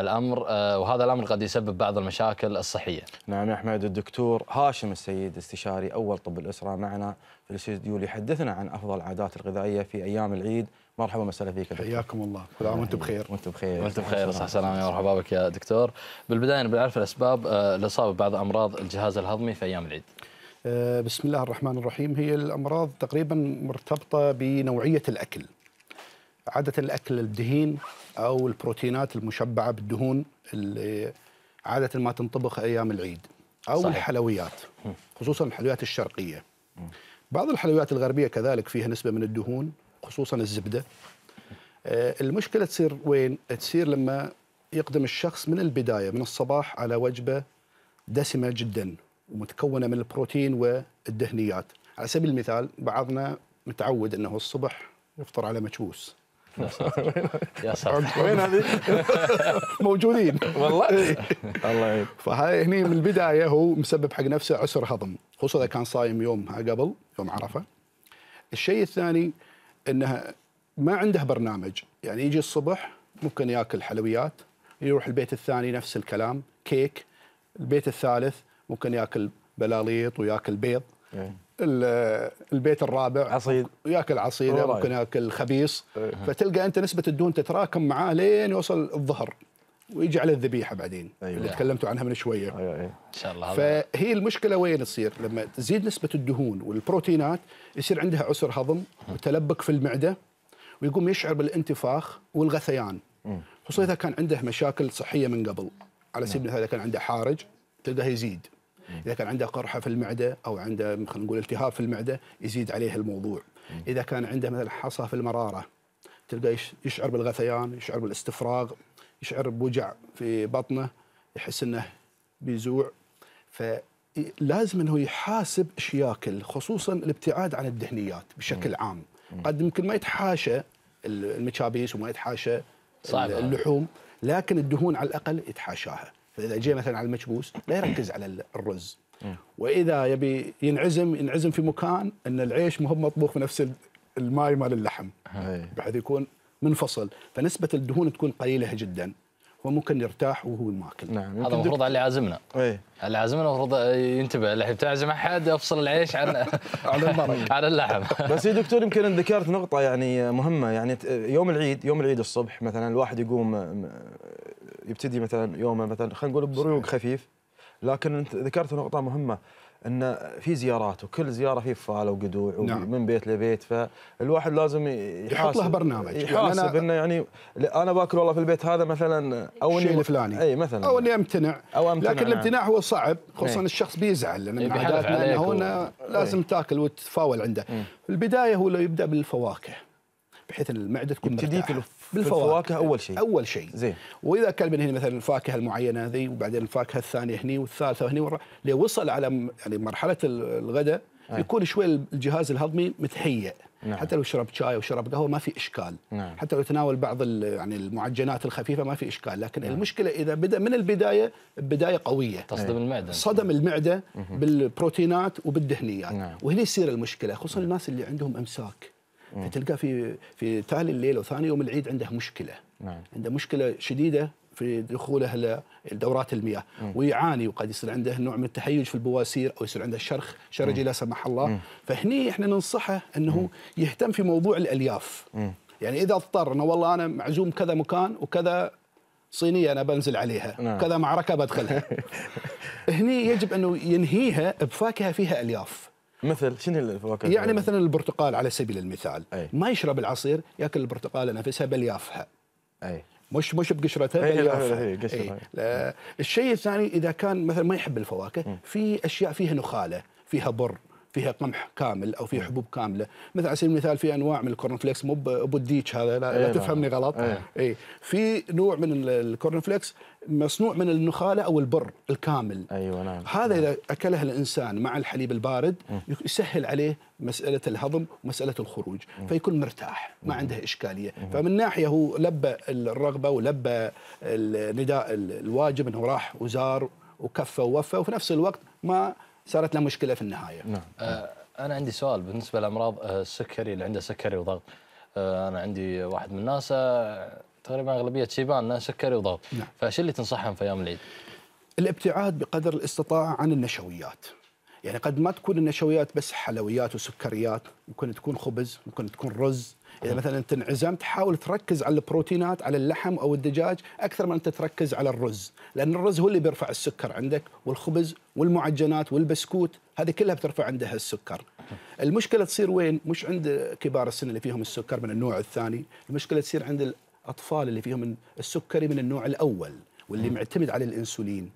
الأمر آه، وهذا الأمر قد يسبب بعض المشاكل الصحية. نعم يا أحمد. الدكتور هاشم السيد استشاري أول طب الأسرة معنا في الاستديو ليحدثنا عن أفضل العادات الغذائية في أيام العيد. مرحبا وسهلا فيك دكتور. حياكم الله. كل عام وأنتم بخير. وأنتم بخير. وأنتم بخير. صح سلام يا مرحبا بك يا دكتور. بالبداية نبي نعرف الأسباب آه، الإصابة ببعض أمراض الجهاز الهضمي في أيام العيد. بسم الله الرحمن الرحيم. هي الأمراض تقريبا مرتبطة بنوعية الأكل عادة الأكل الدهين أو البروتينات المشبعة بالدهون اللي عادة ما تنطبخ أيام العيد أو صحيح. الحلويات خصوصا الحلويات الشرقية. بعض الحلويات الغربية كذلك فيها نسبة من الدهون خصوصا الزبدة. آه، المشكلة تصير وين؟ تصير لما يقدم الشخص من البداية من الصباح على وجبة دسمة جدا. ومتكونة من البروتين والدهنيات. على سبيل المثال بعضنا متعود إنه الصبح يفطر على مكبوس *laughs* يا ساتر وين هذه؟ *laughs* موجودين. والله؟ إيه. الله يعين. فهاي هني من البداية هو مسبب حق نفسه عسر هضم. خصوصا إذا كان صايم يوم قبل يوم عرفة. الشيء الثاني إنه ما عنده برنامج. يعني يجي الصبح ممكن ياكل حلويات يروح البيت الثاني نفس الكلام كيك. البيت الثالث ممكن ياكل بلاليط وياكل بيض. ال- البيت الرابع عصيد. ياكل عصيده. ممكن ياكل خبيص. إيه. فتلقى أنت نسبة الدهون تتراكم معاه لين يوصل الظهر ويجي على الذبيحة بعدين. أيوة. اللي تكلمتوا عنها من شوية. إن شاء الله. فهي المشكلة وين تصير؟ لما تزيد نسبة الدهون والبروتينات يصير عندها عسر هضم وتلبك في المعدة ويقوم يشعر بالانتفاخ والغثيان. خصوصا إذا كان عنده مشاكل صحية من قبل. على سبيل المثال إذا كان عنده حارج تلقاه يزيد. إذا كان عنده قرحة في المعدة أو عنده خلينا نقول التهاب في المعدة يزيد عليه الموضوع. إذا كان عنده مثلا حصى في المرارة تلقاه يش- يشعر بالغثيان يشعر بالاستفراغ يشعر بوجع في بطنه يحس إنه بيزوع. فلازم إنه يحاسب إيش ياكل خصوصا الابتعاد عن الدهنيات بشكل عام. قد يمكن ما يتحاشى المشابيس وما يتحاشى صعب هذا. اللحوم لكن الدهون على الأقل يتحاشاها. فإذا جاء مثلا على المكبوس لا يركز على الرز. وإذا يبي ينعزم ينعزم في مكان إن العيش مو هو مطبوخ في نفس الماي مال اللحم. بحيث يكون منفصل. فنسبة الدهون تكون قليلة جدا. وممكن يرتاح وهو ماكل نعم هذا المفروض على اللي عازمنا إيه اللي عازمنا المفروض ينتبه. اللي بتعزم أحد افصل العيش عن عن المرق عن اللحم. *laughs* بس يا دكتور يمكن ذكرت نقطة يعني مهمة. يعني يوم العيد يوم العيد الصبح مثلا الواحد يقوم م- يبتدي مثلا يومه مثلا خلينا نقول بروق خفيف لكن أنت ذكرت نقطة مهمة إن في زيارات وكل زيارة في فالة وقدوع نعم. من بيت لبيت فالواحد لازم يحط يحاسب له برنامج. يعني يحاسب أنا- إنه يعني أنا باكل والله في البيت هذا مثلا أو الشيء الفلاني. إي مثلا أو إني أمتنع أو أمتنع لكن نعم. الامتناع هو صعب خصوصا إيه. الشخص بيزعل لأن من عاداتنا انه هنا لازم إيه. تاكل وتتفاول عنده في البداية هو لو يبدأ بالفواكه بحيث المعدة تكون مرتاحة الف- في الفواكه أول شيء. أول شيء. زين. وإذا كان من هنا مثلا الفاكهة المعينة ذي وبعدين الفاكهة الثانية هني والثالثة هني لو وصل على م- يعني مرحلة ال- الغداء أي. يكون شوي الجهاز الهضمي متهيئ نعم. حتى لو شرب شاي أو شرب قهوة ما في إشكال. نعم. حتى لو تناول بعض ال- يعني المعجنات الخفيفة ما في إشكال. لكن نعم. المشكلة إذا بدأ من البداية بدايه قوية. تصدم المعدة. صدم المعدة بالبروتينات وبالدهنيات. نعم. وهنا يصير المشكلة خصوصا الناس اللي عندهم أمساك. فتلقى في في تالي الليل أو ثاني يوم العيد عنده مشكلة. نعم. عنده مشكلة شديدة في دخوله لدورات المياه. ويعاني وقد يصير عنده نوع من التهيج في البواسير أو يصير عنده شرخ شرجي لا سمح الله. فهني إحنا ننصحه إنه يهتم في موضوع الألياف. يعني إذا اضطر إنه والله أنا معزوم كذا مكان وكذا صينية أنا بنزل عليها نعم. كذا معركة بدخلها. *laughs* هني يجب أنه ينهيها بفاكهة فيها ألياف. مثل شنو الفواكه يعني مثلا البرتقال على سبيل المثال. أي. ما يشرب العصير ياكل البرتقاله نفسها باليافها أي. مش مش بقشرتها أي،. أي. لا، الشيء الثاني إذا كان مثلا ما يحب الفواكه في أشياء فيها نخالة فيها بر. فيها قمح كامل أو فيها حبوب كاملة. مثل على سبيل المثال في أنواع من ال corn flakes مو ابو الديك هذا لا, لا لا. تفهمني غلط. أي. اي في نوع من ال- ال corn flakes مصنوع من النخالة أو البر الكامل. أيوه نعم. هذا إذا اكله الإنسان مع الحليب البارد يسهل عليه مسألة الهضم ومسألة الخروج فيكون مرتاح ما عنده إشكالية. فمن ناحية هو لبى الرغبة ولبى النداء ال- الواجب إنه راح وزار وكفى ووفى وفي نفس الوقت ما صارت له مشكلة في النهاية. نعم. آه، أنا عندي سؤال بالنسبة لأمراض آه، السكري اللي عنده سكري وضغط. آه، أنا عندي واحد من الناس آه، تقريبا أغلبية شيباننا سكري وضغط. نعم. فايش اللي تنصحهم في أيام العيد؟ الابتعاد بقدر الاستطاعة عن النشويات. يعني قد ما تكون النشويات بس حلويات وسكريات ممكن تكون خبز ممكن تكون رز إذا مثلا أنت انعزمت حاول تركز على البروتينات على اللحم أو الدجاج أكثر من أنت تركز على الرز. لأن الرز هو اللي بيرفع السكر عندك والخبز والمعجنات والبسكوت هذه كلها بترفع عندها السكر. المشكلة تصير وين؟ مش عند كبار السن اللي فيهم السكر من النوع الثاني المشكلة تصير عند الأطفال اللي فيهم السكري من النوع الأول واللي معتمد على الإنسولين.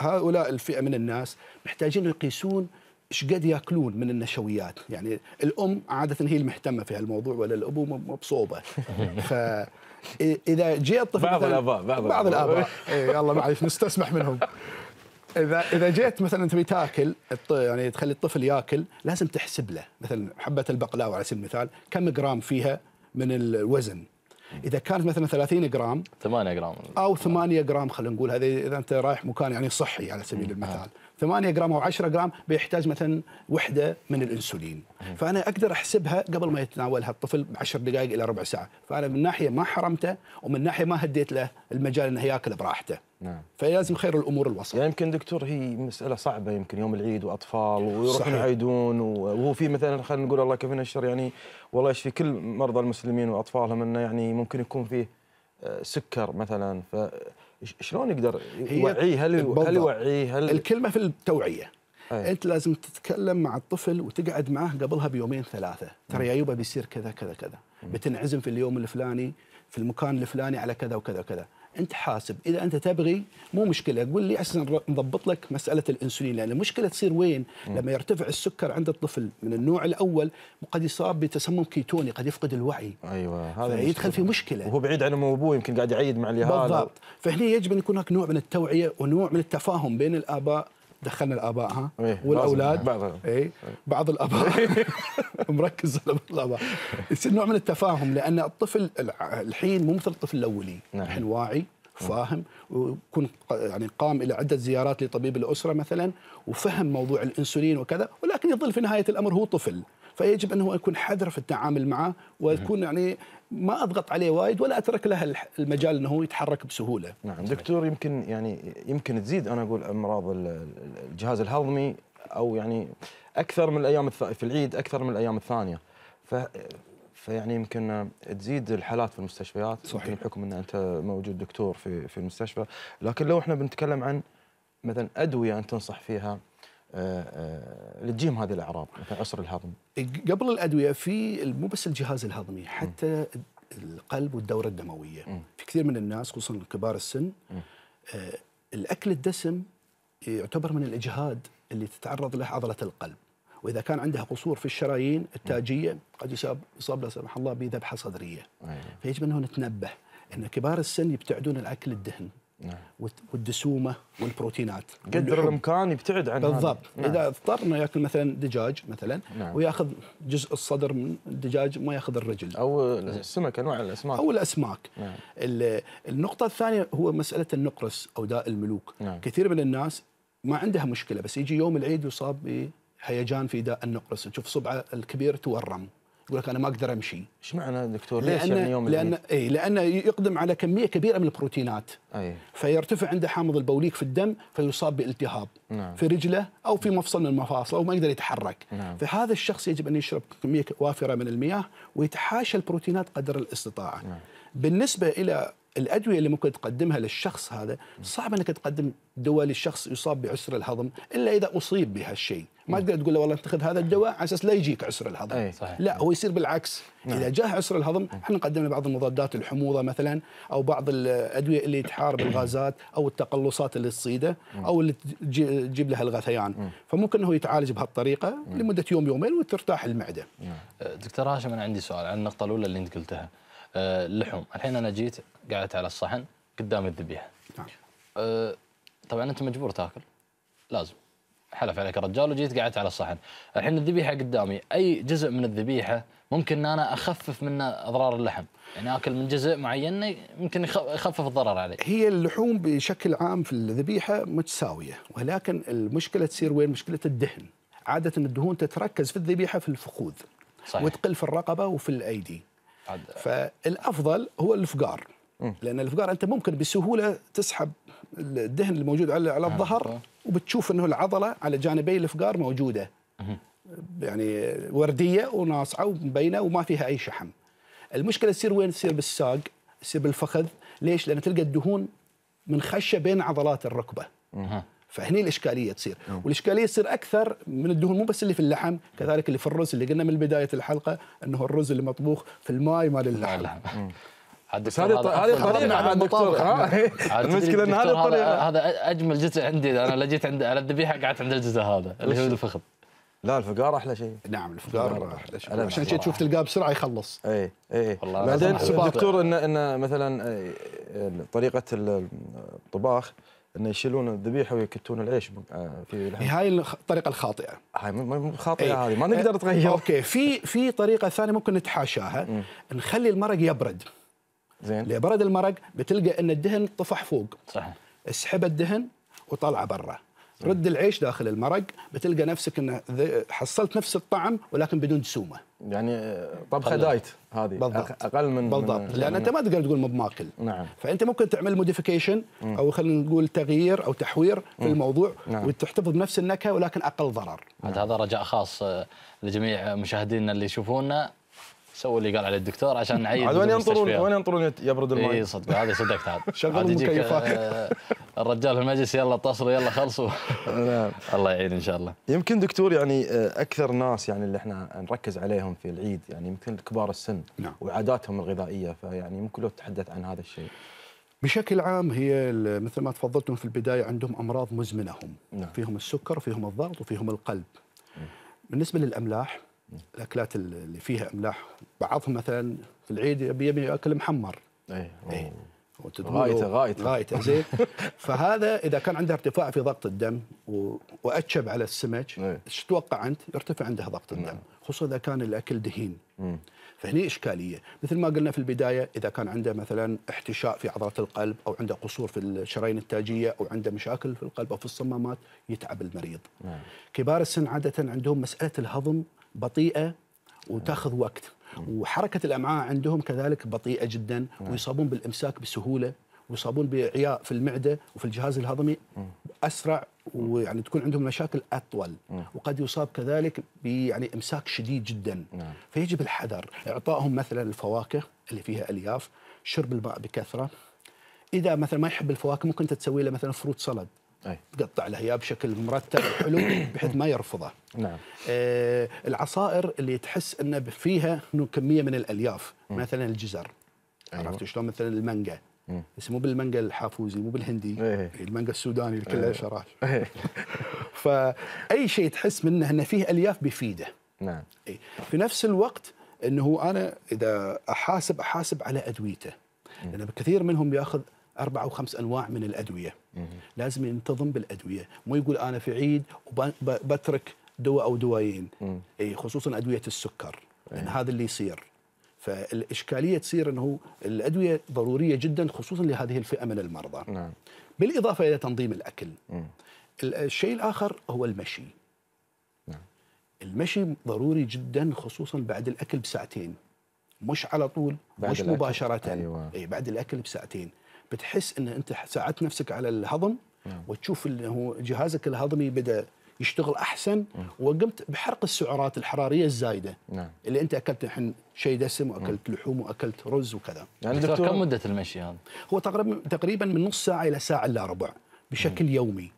هؤلاء الفئة من الناس محتاجين يقيسون إيش قد يأكلون من النشويات؟ يعني الأم عادة هي المهتمة في هالموضوع ولا الأبو مبصوبه *laughs* ف إذا جاء الطفل بعض الآباء- بعض بعض. الآباء. يلا معلش نستسمح منهم. اذا إذا جيت مثلا تبي تاكل يعني تخلي الطفل ياكل لازم تحسب له. مثلا حبة البقلاوة على سبيل المثال كم جرام فيها من الوزن؟ إذا كانت مثلا 30 جرام 8 جرام. أو 8 جرام خلينا نقول هذه إذا أنت رايح مكان يعني صحي على سبيل المثال. 8 جرام أو 10 جرام بيحتاج مثلا وحدة من الإنسولين. فأنا أقدر أحسبها قبل ما يتناولها الطفل ب 10 دقائق إلى ربع ساعة. فأنا من ناحية ما حرمته ومن ناحية ما هديت له المجال إنه ياكل براحته. نعم. فلازم خير الأمور الوسط. يعني يمكن دكتور هي مسألة صعبة يمكن يوم العيد وأطفال ويروحون. يعيدون وهو في مثلا خلينا نقول الله يكفينا الشر يعني والله يشفي كل مرضى المسلمين وأطفالهم أنه يعني ممكن يكون فيه آه، سكر مثلا. ف شلون يقدر يوعيه؟ هل بالضبط. هل يوعيه؟ هل الكلمة في التوعية. أي. أنت لازم تتكلم مع الطفل وتقعد معه قبلها بيومين ثلاثة. ترى يا يوبا بيصير كذا كذا كذا. بتنعزم في اليوم الفلاني في المكان الفلاني على كذا وكذا وكذا. أنت حاسب. إذا أنت تبغي مو مشكلة. قول لي أساسا نر- نضبط لك مسألة الإنسولين لأن المشكلة تصير وين؟ لما يرتفع السكر عند الطفل من النوع الأول قد يصاب بتسمم كيتوني قد يفقد الوعي. أيوه هذا يدخل في مشكلة. وهو بعيد عن أمه وأبوه يمكن قاعد يعيد مع اليهال بالضبط. فهني يجب أن يكون هناك نوع من التوعية ونوع من التفاهم بين الآباء دخلنا الآباء ها؟ إيه، والأولاد. اي بعض الآباء. *laughs* مركز على بعض الآباء. يصير نوع من التفاهم لأن الطفل الحين مو مثل الطفل الأولي. نعم. الحين واعي فاهم ويكون يعني قام إلى عدة زيارات لطبيب الأسرة مثلا وفهم موضوع الإنسولين وكذا ولكن يظل في نهاية الأمر هو طفل. فيجب أنه يكون حذر في التعامل معه ويكون يعني ما أضغط عليه وايد ولا أترك له المجال أنه هو يتحرك بسهولة نعم دكتور يمكن يعني يمكن تزيد أنا أقول أمراض ال- ال- الجهاز الهضمي أو يعني أكثر من الأيام. في العيد أكثر من الأيام الثانية ف فيعني يمكن تزيد الحالات في المستشفيات صحيح. بحكم أن أنت موجود دكتور في في المستشفى لكن لو إحنا بنتكلم عن مثلا أدوية انت تنصح فيها لتجيم هذه الأعراض مثلا عسر الهضم قبل الأدوية في مو بس الجهاز الهضمي حتى القلب والدورة الدموية. في كثير من الناس خصوصا كبار السن آه، الأكل الدسم يعتبر من الإجهاد اللي تتعرض له عضلة القلب. وإذا كان عندها قصور في الشرايين التاجية قد يصاب يصاب لا سمح الله بذبحة صدرية. فيجب أنه نتنبه إن كبار السن يبتعدون الأكل الدهن. نعم. والدسومة والبروتينات قدر. الامكان يبتعد عن. بالضبط نعم. إذا اضطر انه يأكل مثلا دجاج مثلا نعم. ويأخذ جزء الصدر من الدجاج ما يأخذ الرجل أو السمك أنواع الأسماك أو الأسماك نعم. ال- النقطة الثانية هو مسألة النقرس أو داء الملوك نعم. كثير من الناس ما عندها مشكلة بس يجي يوم العيد يصاب بهيجان في داء النقرس تشوف صبعة الكبير تورم يقول لك أنا ما أقدر أمشي إيش معنى دكتور ليش لأن يعني يوم لأن؟ اي لأنه يقدم على كمية كبيرة من البروتينات أي فيرتفع عنده حامض البوليك في الدم فيصاب بالتهاب نعم. في رجله أو في مفصل من المفاصل أو ما يقدر يتحرك نعم. فهذا الشخص يجب أن يشرب كمية وافرة من المياه ويتحاشى البروتينات قدر الاستطاعة نعم. بالنسبة إلى الأدوية اللي ممكن تقدمها للشخص هذا صعب إنك تقدم دواء للشخص يصاب بعسر الهضم إلا إذا أصيب بهالشيء. ما تقدر تقول له والله أنت خذ هذا الدواء على أساس لا يجيك عسر الهضم. أي صحيح. لا هو يصير بالعكس. نعم. إذا جاه عسر الهضم إحنا نقدم له بعض المضادات الحموضة مثلا أو بعض الأدوية اللي تحارب الغازات أو التقلصات اللي تصيده أو اللي تجي- تجيب له الغثيان. فممكن انه يتعالج بهالطريقة لمدة يوم يومين وترتاح المعدة. دكتور هاشم أنا عندي سؤال عن النقطة الأولى اللي أنت قلتها. اللحوم الحين أنا جيت قعدت على الصحن قدام الذبيحة. نعم. آه، طبعا أنت مجبور تاكل. لازم. حلف عليك الرجال وجيت قعدت على الصحن. الحين الذبيحة قدامي. أي جزء من الذبيحة ممكن ان أنا أخفف منه أضرار اللحم؟ يعني آكل من جزء معين يمكن يخ- يخفف الضرر علي. هي اللحوم بشكل عام في الذبيحة متساوية ولكن المشكلة تصير وين؟ مشكلة الدهن. عادة الدهون تتركز في الذبيحة في الفخوذ. صحيح. وتقل في الرقبة وفي الأيدي. فالأفضل هو الفقار لأن الفقار أنت ممكن بسهولة تسحب الدهن الموجود على على الظهر وبتشوف إنه العضلة على جانبي الفقار موجودة يعني وردية وناصعة ومبينة وما فيها أي شحم. المشكلة تصير وين؟ تصير بالساق، تصير بالفخذ، ليش؟ لأن تلقى الدهون منخشة بين عضلات الركبة. فهني الإشكالية تصير، والإشكالية تصير أكثر من الدهون مو بس اللي في اللحم، كذلك اللي في الرز اللي قلنا من بداية الحلقة إنه الرز اللي مطبوخ في الماء مال اللحم. بس هذه هذه طريقة عاد دكتور ها؟ عاد تدري المشكلة إن هذه الطريقة هذا أجمل جزء عندي. أنا لجيت عند على الذبيحه قعدت عند الجزء هذا اللي هو؟ الفخذ. لا الفقار أحلى شيء. نعم الفقار أحلى. شيء. عشان شي بصراحة. تشوف تلقاه بسرعة يخلص. اي اي والله بعدين. دكتور ان إن مثلا آه، آه، طريقة الطباخ انه يشيلون الذبيحة ويكتون العيش آه، في لحم هاي الخ- الطريقة الخاطئة. هاي مو- خاطئة إيه. هذه ما نقدر نتغير. okay في في طريقة ثانية ممكن نتحاشاها. نخلي المرق يبرد. زين. لبرد المرق بتلقى إن الدهن طفح فوق. صحيح. اسحب الدهن وطلعه برا. رد العيش داخل المرق بتلقى نفسك ان حصلت نفس الطعم ولكن بدون دسومه يعني آه، طبخه. diet هذه بالضبط. أقل من بالضبط من لأن أنت ما تقدر تقول مو بماكل نعم فأنت ممكن تعمل modification أو خلينا نقول تغيير أو تحوير في. الموضوع نعم. وتحتفظ بنفس النكهة ولكن أقل ضرر عاد هذا رجاء خاص آه، لجميع مشاهدينا اللي يشوفونا سووا اللي قال عليه الدكتور عشان نعيد عاد وين ينطرون. وين ينطرون يبرد الماء؟ اي صدق هذه صدقت عاد. *laughs* شغلوا يجيك، المكيفات. آه، الرجال في المجلس يلا اتصلوا يلا خلصوا. نعم. *laughs* الله يعين إن شاء الله. يمكن دكتور يعني آه، أكثر ناس يعني اللي إحنا نركز عليهم في العيد يعني يمكن كبار السن نعم. وعاداتهم الغذائية فيعني ممكن لو تتحدث عن هذا الشيء. بشكل عام هي مثل ما تفضلتم في البداية عندهم أمراض مزمنة هم. نعم. فيهم السكر وفيهم الضغط وفيهم القلب. بالنسبة للأملاح الأكلات ال- اللي فيها إملاح. بعضهم مثلا في العيد يبي ياكل محمر. اي إيه. غايته غايته. غايته زين. *laughs* فهذا إذا كان عنده ارتفاع في ضغط الدم و... وأتشب على السمك إيش تتوقع أنت؟ يرتفع عنده ضغط الدم خصوصا إذا كان الأكل دهين. فهني إشكالية. مثل ما قلنا في البداية إذا كان عنده مثلا احتشاء في عضلات القلب أو عنده قصور في الشرايين التاجية أو عنده مشاكل في القلب أو في الصمامات يتعب المريض. نعم. كبار السن عاده عندهم مسألة الهضم بطيئة وتأخذ وقت. وحركة الأمعاء عندهم كذلك بطيئة جدا ويصابون بالإمساك بسهولة ويصابون بإعياء في المعدة وفي الجهاز الهضمي أسرع ويعني تكون عندهم مشاكل أطول. وقد يصاب كذلك يعني إمساك شديد جدا. نعم. فيجب الحذر. إعطائهم مثلا الفواكه اللي فيها ألياف شرب الماء بكثرة. إذا مثلا ما يحب الفواكه ممكن أنت تسوي له مثلا فروت سلد أي. تقطع له اياه بشكل مرتب وحلو *coughs* بحيث ما يرفضه نعم آه العصائر اللي تحس إن فيها كمية من الألياف مثلا الجزر أيوة. عرفت شلون مثلا المانجا. بس مو بالمانجا الحافوزي مو بالهندي إيه. المانجا السوداني اللي كلها. شراش *laughs* إيه. فاي شيء تحس منه انه فيه ألياف بيفيده نعم إيه. في نفس الوقت إنه أنا إذا أحاسب أحاسب على أدويته لأن كثير منهم يأخذ أربع أو خمس أنواع من الأدوية لازم ينتظم بالأدوية. مو يقول أنا في عيد وبترك دواء أو دوايين. إي خصوصا أدوية السكر. لأن هذا اللي يصير. فالإشكالية تصير إنه الأدوية ضرورية جدا خصوصا لهذه الفئة من المرضى. نعم. بالإضافة إلى تنظيم الأكل. مم. ال- الشيء الآخر هو المشي. المشي ضروري جدا خصوصا بعد الأكل بساعتين. مش على طول مش الأكل. مباشرة. أيوة. إي بعد الأكل بساعتين. بتحس إن أنت ساعدت نفسك على الهضم نعم. وتشوف انه جهازك الهضمي بدأ يشتغل أحسن وقمت بحرق السعرات الحرارية الزايدة نعم. اللي أنت أكلت الحين شيء دسم وأكلت لحوم وأكلت رز وكذا. يعني دكتور كم مدة المشي هذا؟ هو تقريبا تقريبا من نص ساعة إلى ساعة إلا ربع بشكل يومي.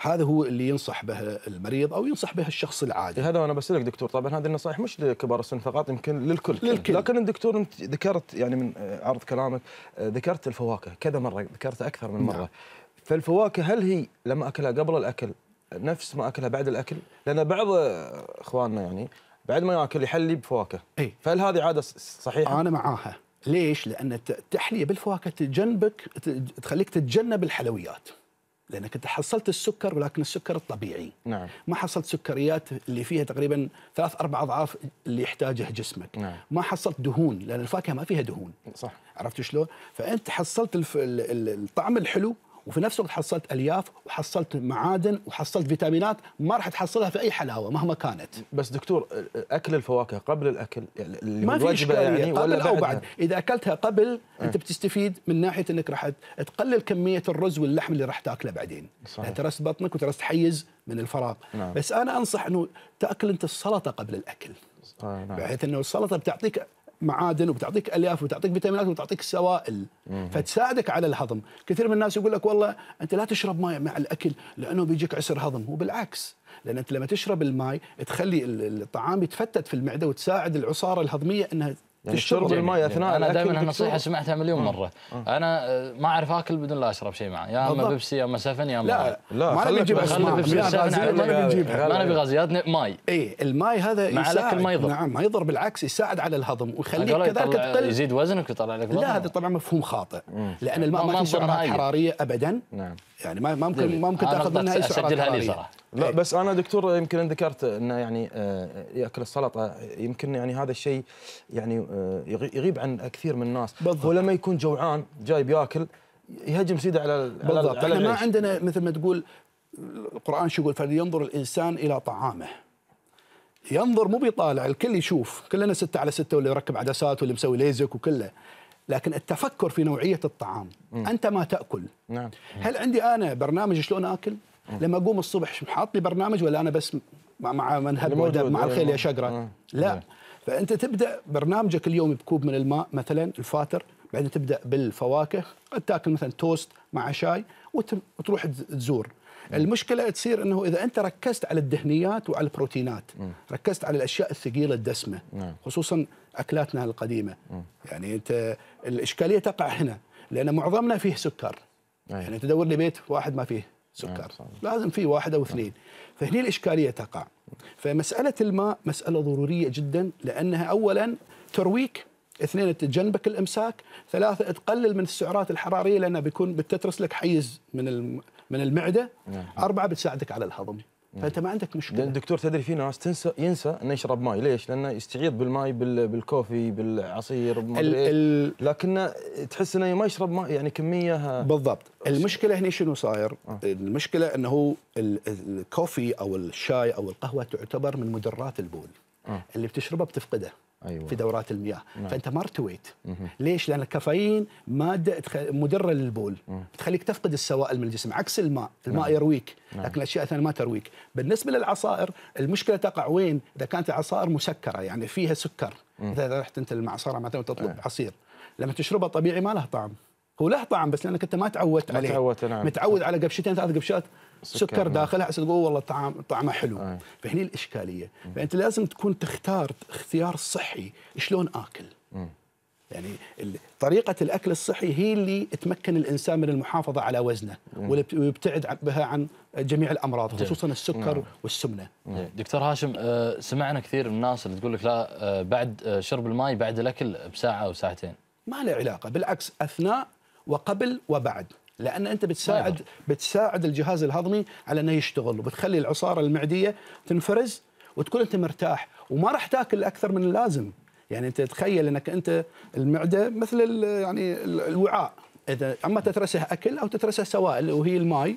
هذا هو اللي ينصح به المريض أو ينصح به الشخص العادي هذا وأنا بسألك دكتور طبعا هذه النصائح مش لكبار السن فقط يمكن للكل للكل. لكن الدكتور أنت ذكرت يعني من آه، عرض كلامك آه، ذكرت الفواكه كذا مرة ذكرتها أكثر من مرة نعم. فالفواكه هل هي لما أكلها قبل الأكل نفس ما أكلها بعد الأكل؟ لأن بعض إخواننا يعني بعد ما يأكل يحلي بفواكه إي فهل هذه عادة صحيحة؟ أنا معاها ليش؟ لأن الت- التحليه بالفواكه تجنبك تخليك تتجنب الحلويات لأنك أنت حصلت السكر ولكن السكر الطبيعي. نعم. ما حصلت سكريات اللي فيها تقريبا ثلاث أربع أضعاف اللي يحتاجه جسمك. نعم. ما حصلت دهون لأن الفاكهة ما فيها دهون. صح. عرفت شلون؟ فأنت حصلت الف... ال- ال- الطعم الحلو وفي نفس الوقت حصلت ألياف وحصلت معادن وحصلت فيتامينات ما راح تحصلها في أي حلاوة مهما كانت بس دكتور أكل الفواكه قبل الأكل يعني ما في إشكالية يعني قبل ولا أو؟ بعد إذا أكلتها قبل أنت أه. بتستفيد من ناحية إنك راح تقلل كمية الرز واللحم اللي راح تاكله بعدين صحيح. يعني ترست بطنك وترست حيز من الفراغ نعم. بس أنا أنصح إنه تأكل أنت السلطة قبل الأكل آه نعم. بحيث إنه السلطة بتعطيك معادن وبتعطيك ألياف وبتعطيك فيتامينات وبتعطيك سوائل. فتساعدك على الهضم. كثير من الناس يقول لك والله أنت لا تشرب ماء مع الأكل لأنه بيجيك عسر هضم. وبالعكس لأن أنت لما تشرب الماء تخلي ال- الطعام يتفتت في المعدة وتساعد العصارة الهضمية إنها يعني تشتغل. شرب الماء أثناء أنا الأكل دائما دكتور؟ هالنصيحه سمعتها مليون آه. مرة أنا آه، ما أعرف آكل بدون لا أشرب شيء معه يا أما. بيبسي يا أما سفن يا أما لا،. لا، ما نبي نجيب ما نبي نجيبها ما نبي غازيات ماي اي الماء هذا مع الأكل ما يضر. نعم ما يضر بالعكس يساعد على الهضم ويخليك كذلك تقل يزيد وزنك ويطلع لك. لا هذا طبعا مفهوم خاطئ لأن الماء ما- ما, ما فيه سعرات. حرارية ابدا نعم يعني ما ما ممكن. ما ممكن تأخذ منها أي سعرات لي صراحة. لا بس أنا دكتور يمكن ذكرت إنه يعني آه، يأكل السلطة يمكن يعني هذا الشيء يعني آه، يغي- يغيب عن كثير من الناس بالضبط. هو لما يكون جوعان جاي بياكل يهجم سيده على على بالضبط على إحنا ما. عندنا مثل ما تقول القرآن شو يقول فلينظر الإنسان إلى طعامه ينظر مو بيطالع الكل يشوف كلنا ستة على ستة واللي يركب عدسات واللي مسوي ليزك وكله لكن التفكر في نوعية الطعام مم. أنت ما تأكل نعم هل عندي أنا برنامج شلون أكل لما أقوم الصبح حاط لي برنامج ولا أنا بس مع, موجود. وأدب مع الخيل يا. شقرة آه. لا فأنت تبدأ برنامجك اليوم بكوب من الماء مثلا الفاتر بعدين تبدأ بالفواكه قد تاكل مثلا توست مع شاي وت- وتروح تز- تزور المشكلة تصير أنه إذا أنت ركزت على الدهنيات وعلى البروتينات ركزت على الأشياء الثقيلة الدسمة نعم. خصوصا أكلاتنا القديمة. يعني أنت الإشكالية تقع هنا لأن معظمنا فيه سكر. يعني تدور لي بيت واحد ما فيه سكر. لازم فيه واحد أو اثنين. فهني الإشكالية تقع. فمسألة الماء مسألة ضرورية جدا لأنها أولا ترويك اثنين تجنبك الإمساك ثلاثة تقلل من السعرات الحرارية لأنها بيكون بتترس لك حيز من من المعدة نعم. أربعة بتساعدك على الهضم. فأنت ما عندك مشكلة. لأن الدكتور تدري في ناس تنسى ينسى إنه يشرب ماي. ليش؟ لأنه يستعيض بالماء بال- بال coffee بالعصير ال-. ال- لكنه تحس إنه ما يشرب ماء يعني كميه بالضبط. المشكلة هنا شنو صاير؟ المشكلة إنه ال coffee أو الشاي أو القهوة تعتبر من مدرات البول. آه. اللي بتشربه بتفقده. أيوة. في دورات المياه نعم. فأنت ما ارتويت. ليش؟ لأن الكافيين ماده مدره للبول تخليك تفقد السوائل من الجسم عكس الماء، الماء نعم. يرويك نعم. لكن الأشياء الثانية ما ترويك، بالنسبة للعصائر المشكلة تقع وين؟ إذا كانت العصائر مسكرة يعني فيها سكر، مم. إذا رحت أنت المعصره مثلا وتطلب عصير لما تشربه طبيعي ما له طعم هو له طعم بس لأنك أنت ما تعودت ما عليه تعودت، نعم. متعود على قبشتين ثلاث قبشات سكر، نعم. داخلها عشان تقول والله طعم طعمه حلو آه. فهني الإشكالية فأنت لازم تكون تختار اختيار صحي شلون آكل. يعني طريقة الأكل الصحي هي اللي تمكن الإنسان من المحافظة على وزنه ويبتعد بها عن جميع الأمراض جميل. خصوصا السكر. والسمنة. دكتور هاشم آه، سمعنا كثير من الناس اللي تقول لك لا آه، بعد آه، شرب الماء بعد الأكل بساعة أو ساعتين ما له علاقة بالعكس أثناء وقبل وبعد لأن أنت بتساعد بتساعد الجهاز الهضمي على أنه يشتغل وبتخلي العصارة المعدية تنفرز وتكون أنت مرتاح وما راح تاكل أكثر من اللازم. يعني أنت تخيل أنك أنت المعدة مثل يعني ال- الوعاء. إذا أما تترسه أكل أو تترسه سوائل وهي الماء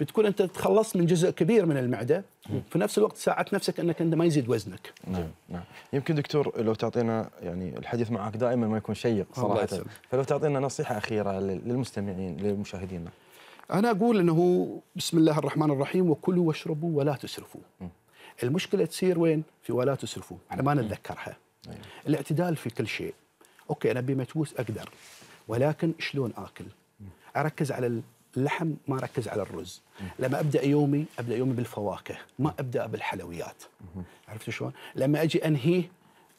بتكون أنت تخلصت من جزء كبير من المعدة وفي نفس الوقت ساعدت نفسك أنك أنت ما يزيد وزنك. نعم نعم. يمكن دكتور لو تعطينا يعني الحديث معك دائما ما يكون شيق صراحة. فلو تعطينا نصيحة أخيرة لل- للمستمعين للمشاهدين. أنا أقول أنه بسم الله الرحمن الرحيم وكلوا واشربوا ولا تسرفوا. المشكلة تصير وين؟ في ولا تسرفوا. إحنا ما نتذكرها. الاعتدال في كل شيء. أوكي أنا بمتبوس أقدر ولكن شلون آكل؟ أركز على اللحم ما أركز على الرز. لما أبدأ يومي أبدأ يومي بالفواكه ما أبدأ بالحلويات. عرفت شلون؟ لما أجي أنهيه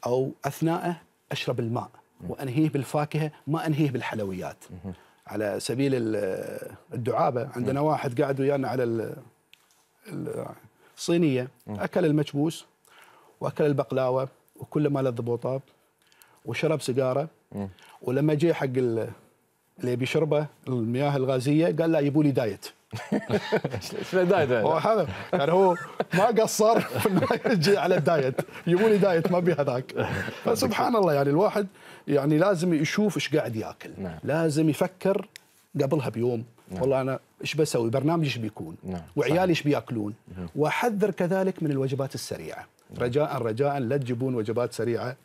أو أثناءه أشرب الماء. وأنهيه بالفاكهة ما أنهيه بالحلويات. على سبيل ال- الدعابة عندنا واحد قاعد ويانا على ال- ال- الصينيه أكل المكبوس وأكل البقلاوة وكل ما لذ بوطاب وشرب سيجارة. ولما جه حق اللي بيشربه المياه الغازية قال لا يبوا لي دايت. *laughs* شلون دايت هو هذا يعني هو ما قصر يجي على ال diet. يبوا لي diet ما بي هذاك فسبحان الله يعني الواحد يعني لازم يشوف إيش قاعد ياكل. نعم. لازم يفكر قبلها بيوم. نعم. والله أنا إيش بسوي؟ برنامج إيش بيكون؟ نعم. وعيالي إيش بياكلون؟ مهم. وأحذر كذلك من الوجبات السريعة. رجاء رجاء لا تجيبون وجبات سريعة.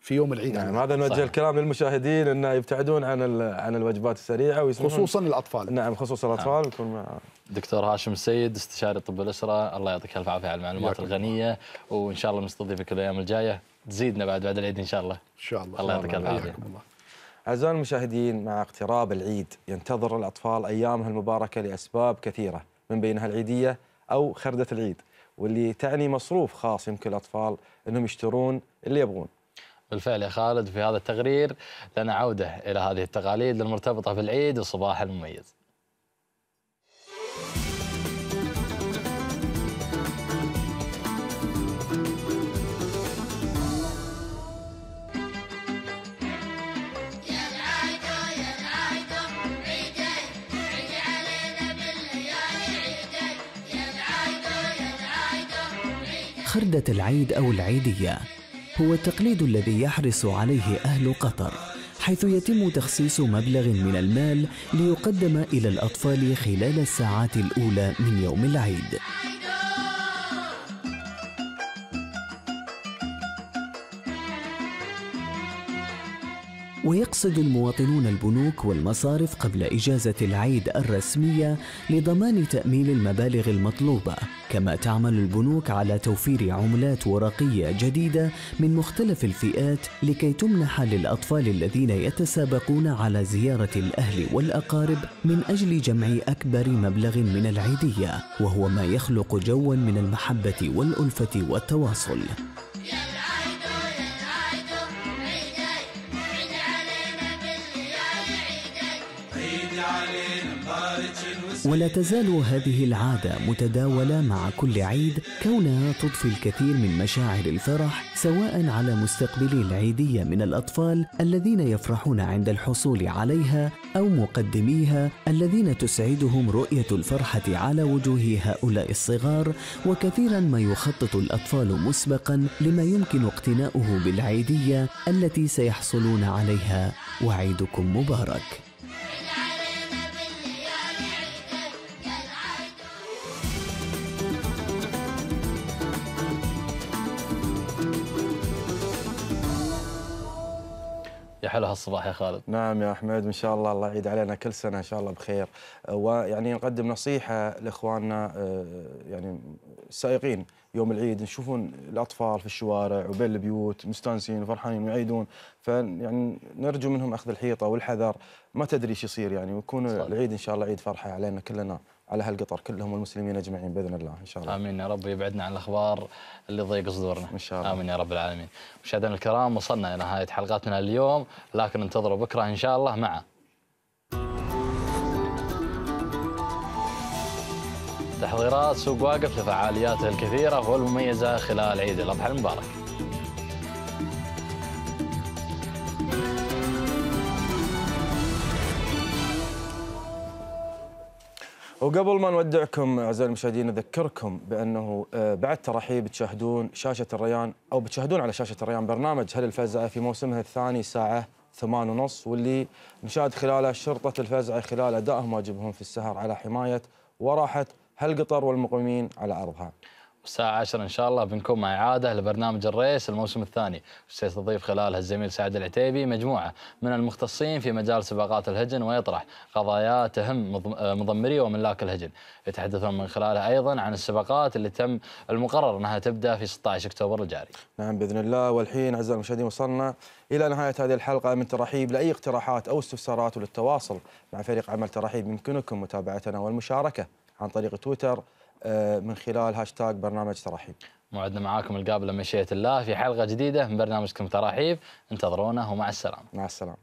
في يوم العيد نعم هذا نوجه الكلام للمشاهدين انه يبتعدون عن ال- عن الوجبات السريعة ويسمحون خصوصا الأطفال. نعم خصوصا الأطفال يكون مع دكتور هاشم السيد استشاري طب الاسره الله يعطيك ألف عافية على المعلومات الغنية وإن شاء الله نستضيفك الأيام الجاية. تزيدنا بعد بعد العيد إن شاء الله. إن شاء الله. الله يعطيك الف عافيه أعزائي المشاهدين مع اقتراب العيد ينتظر الأطفال أيامها المباركة لأسباب كثيرة من بينها العيدية أو خردة العيد واللي تعني مصروف خاص يمكن الأطفال أنهم يشترون اللي يبغون. بالفعل يا خالد في هذا التقرير لنا عوده إلى هذه التقاليد المرتبطة بالعيد والصباح المميز. خردة العيد أو العيدية. هو التقليد الذي يحرص عليه أهل قطر حيث يتم تخصيص مبلغ من المال ليقدم إلى الأطفال خلال الساعات الأولى من يوم العيد. ويقصد المواطنون البنوك والمصارف قبل إجازة العيد الرسمية لضمان تأمين المبالغ المطلوبة كما تعمل البنوك على توفير عملات ورقية جديدة من مختلف الفئات لكي تمنح للأطفال الذين يتسابقون على زيارة الأهل والأقارب من أجل جمع أكبر مبلغ من العيدية وهو ما يخلق جوا من المحبة والألفة والتواصل. ولا تزال هذه العادة متداولة مع كل عيد كونها تضفي الكثير من مشاعر الفرح سواء على مستقبلي العيدية من الأطفال الذين يفرحون عند الحصول عليها أو مقدميها الذين تسعدهم رؤية الفرحة على وجوه هؤلاء الصغار وكثيرا ما يخطط الأطفال مسبقا لما يمكن اقتناؤه بالعيدية التي سيحصلون عليها. وعيدكم مبارك. حلو هالصباح يا خالد. نعم يا أحمد وإن شاء الله الله يعيد علينا كل سنة إن شاء الله بخير. ويعني نقدم نصيحة لإخواننا آه، يعني السائقين يوم العيد نشوفون الأطفال في الشوارع وبين البيوت مستانسين وفرحانين ويعيدون. فيعني نرجو منهم أخذ الحيطة والحذر ما تدري إيش يصير يعني ويكون العيد إن شاء الله عيد فرحة علينا كلنا. على هالقطر كلهم والمسلمين أجمعين بإذن الله إن شاء الله. آمين يا رب. يبعدنا عن الأخبار اللي تضيق صدورنا. إن شاء الله. آمين يا رب العالمين. مشاهدينا الكرام وصلنا إلى نهاية حلقتنا اليوم لكن انتظروا بكرة إن شاء الله مع تحضيرات سوق واقف لفعالياته الكثيرة والمميزة خلال عيد الأضحى المبارك. وقبل ما نودعكم أعزائي المشاهدين نذكركم بأنه آه، بعد ترحيب تشاهدون شاشة الريان أو بتشاهدون على شاشة الريان برنامج هل الفزعه في موسمها الثاني الساعة ثمان ونص واللي نشاهد خلاله شرطة الفزعه خلال ادائهم واجبهم في السهر على حماية وراحة هالقطر والمقيمين على أرضها. والساعة 10 إن شاء الله بنكون مع إعادة لبرنامج الريس الموسم الثاني. سيستضيف خلالها الزميل سعد العتيبي مجموعة من المختصين في مجال سباقات الهجن ويطرح قضايا تهم آه، مضمري وملاك الهجن. يتحدثون من خلالها أيضا عن السباقات اللي تم المقرر أنها تبدأ في 16 أكتوبر الجاري. نعم بإذن الله. والحين أعزائي المشاهدين وصلنا إلى نهاية هذه الحلقة. من ترحيب لأي اقتراحات أو استفسارات وللتواصل مع فريق عمل ترحيب يمكنكم متابعتنا والمشاركة عن طريق تويتر آه، من خلال هاشتاج برنامج تراحيب موعدنا معاكم القابلة مشيئة الله في حلقة جديدة من برنامجكم تراحيب انتظرونا ومع السلامة. مع السلامة.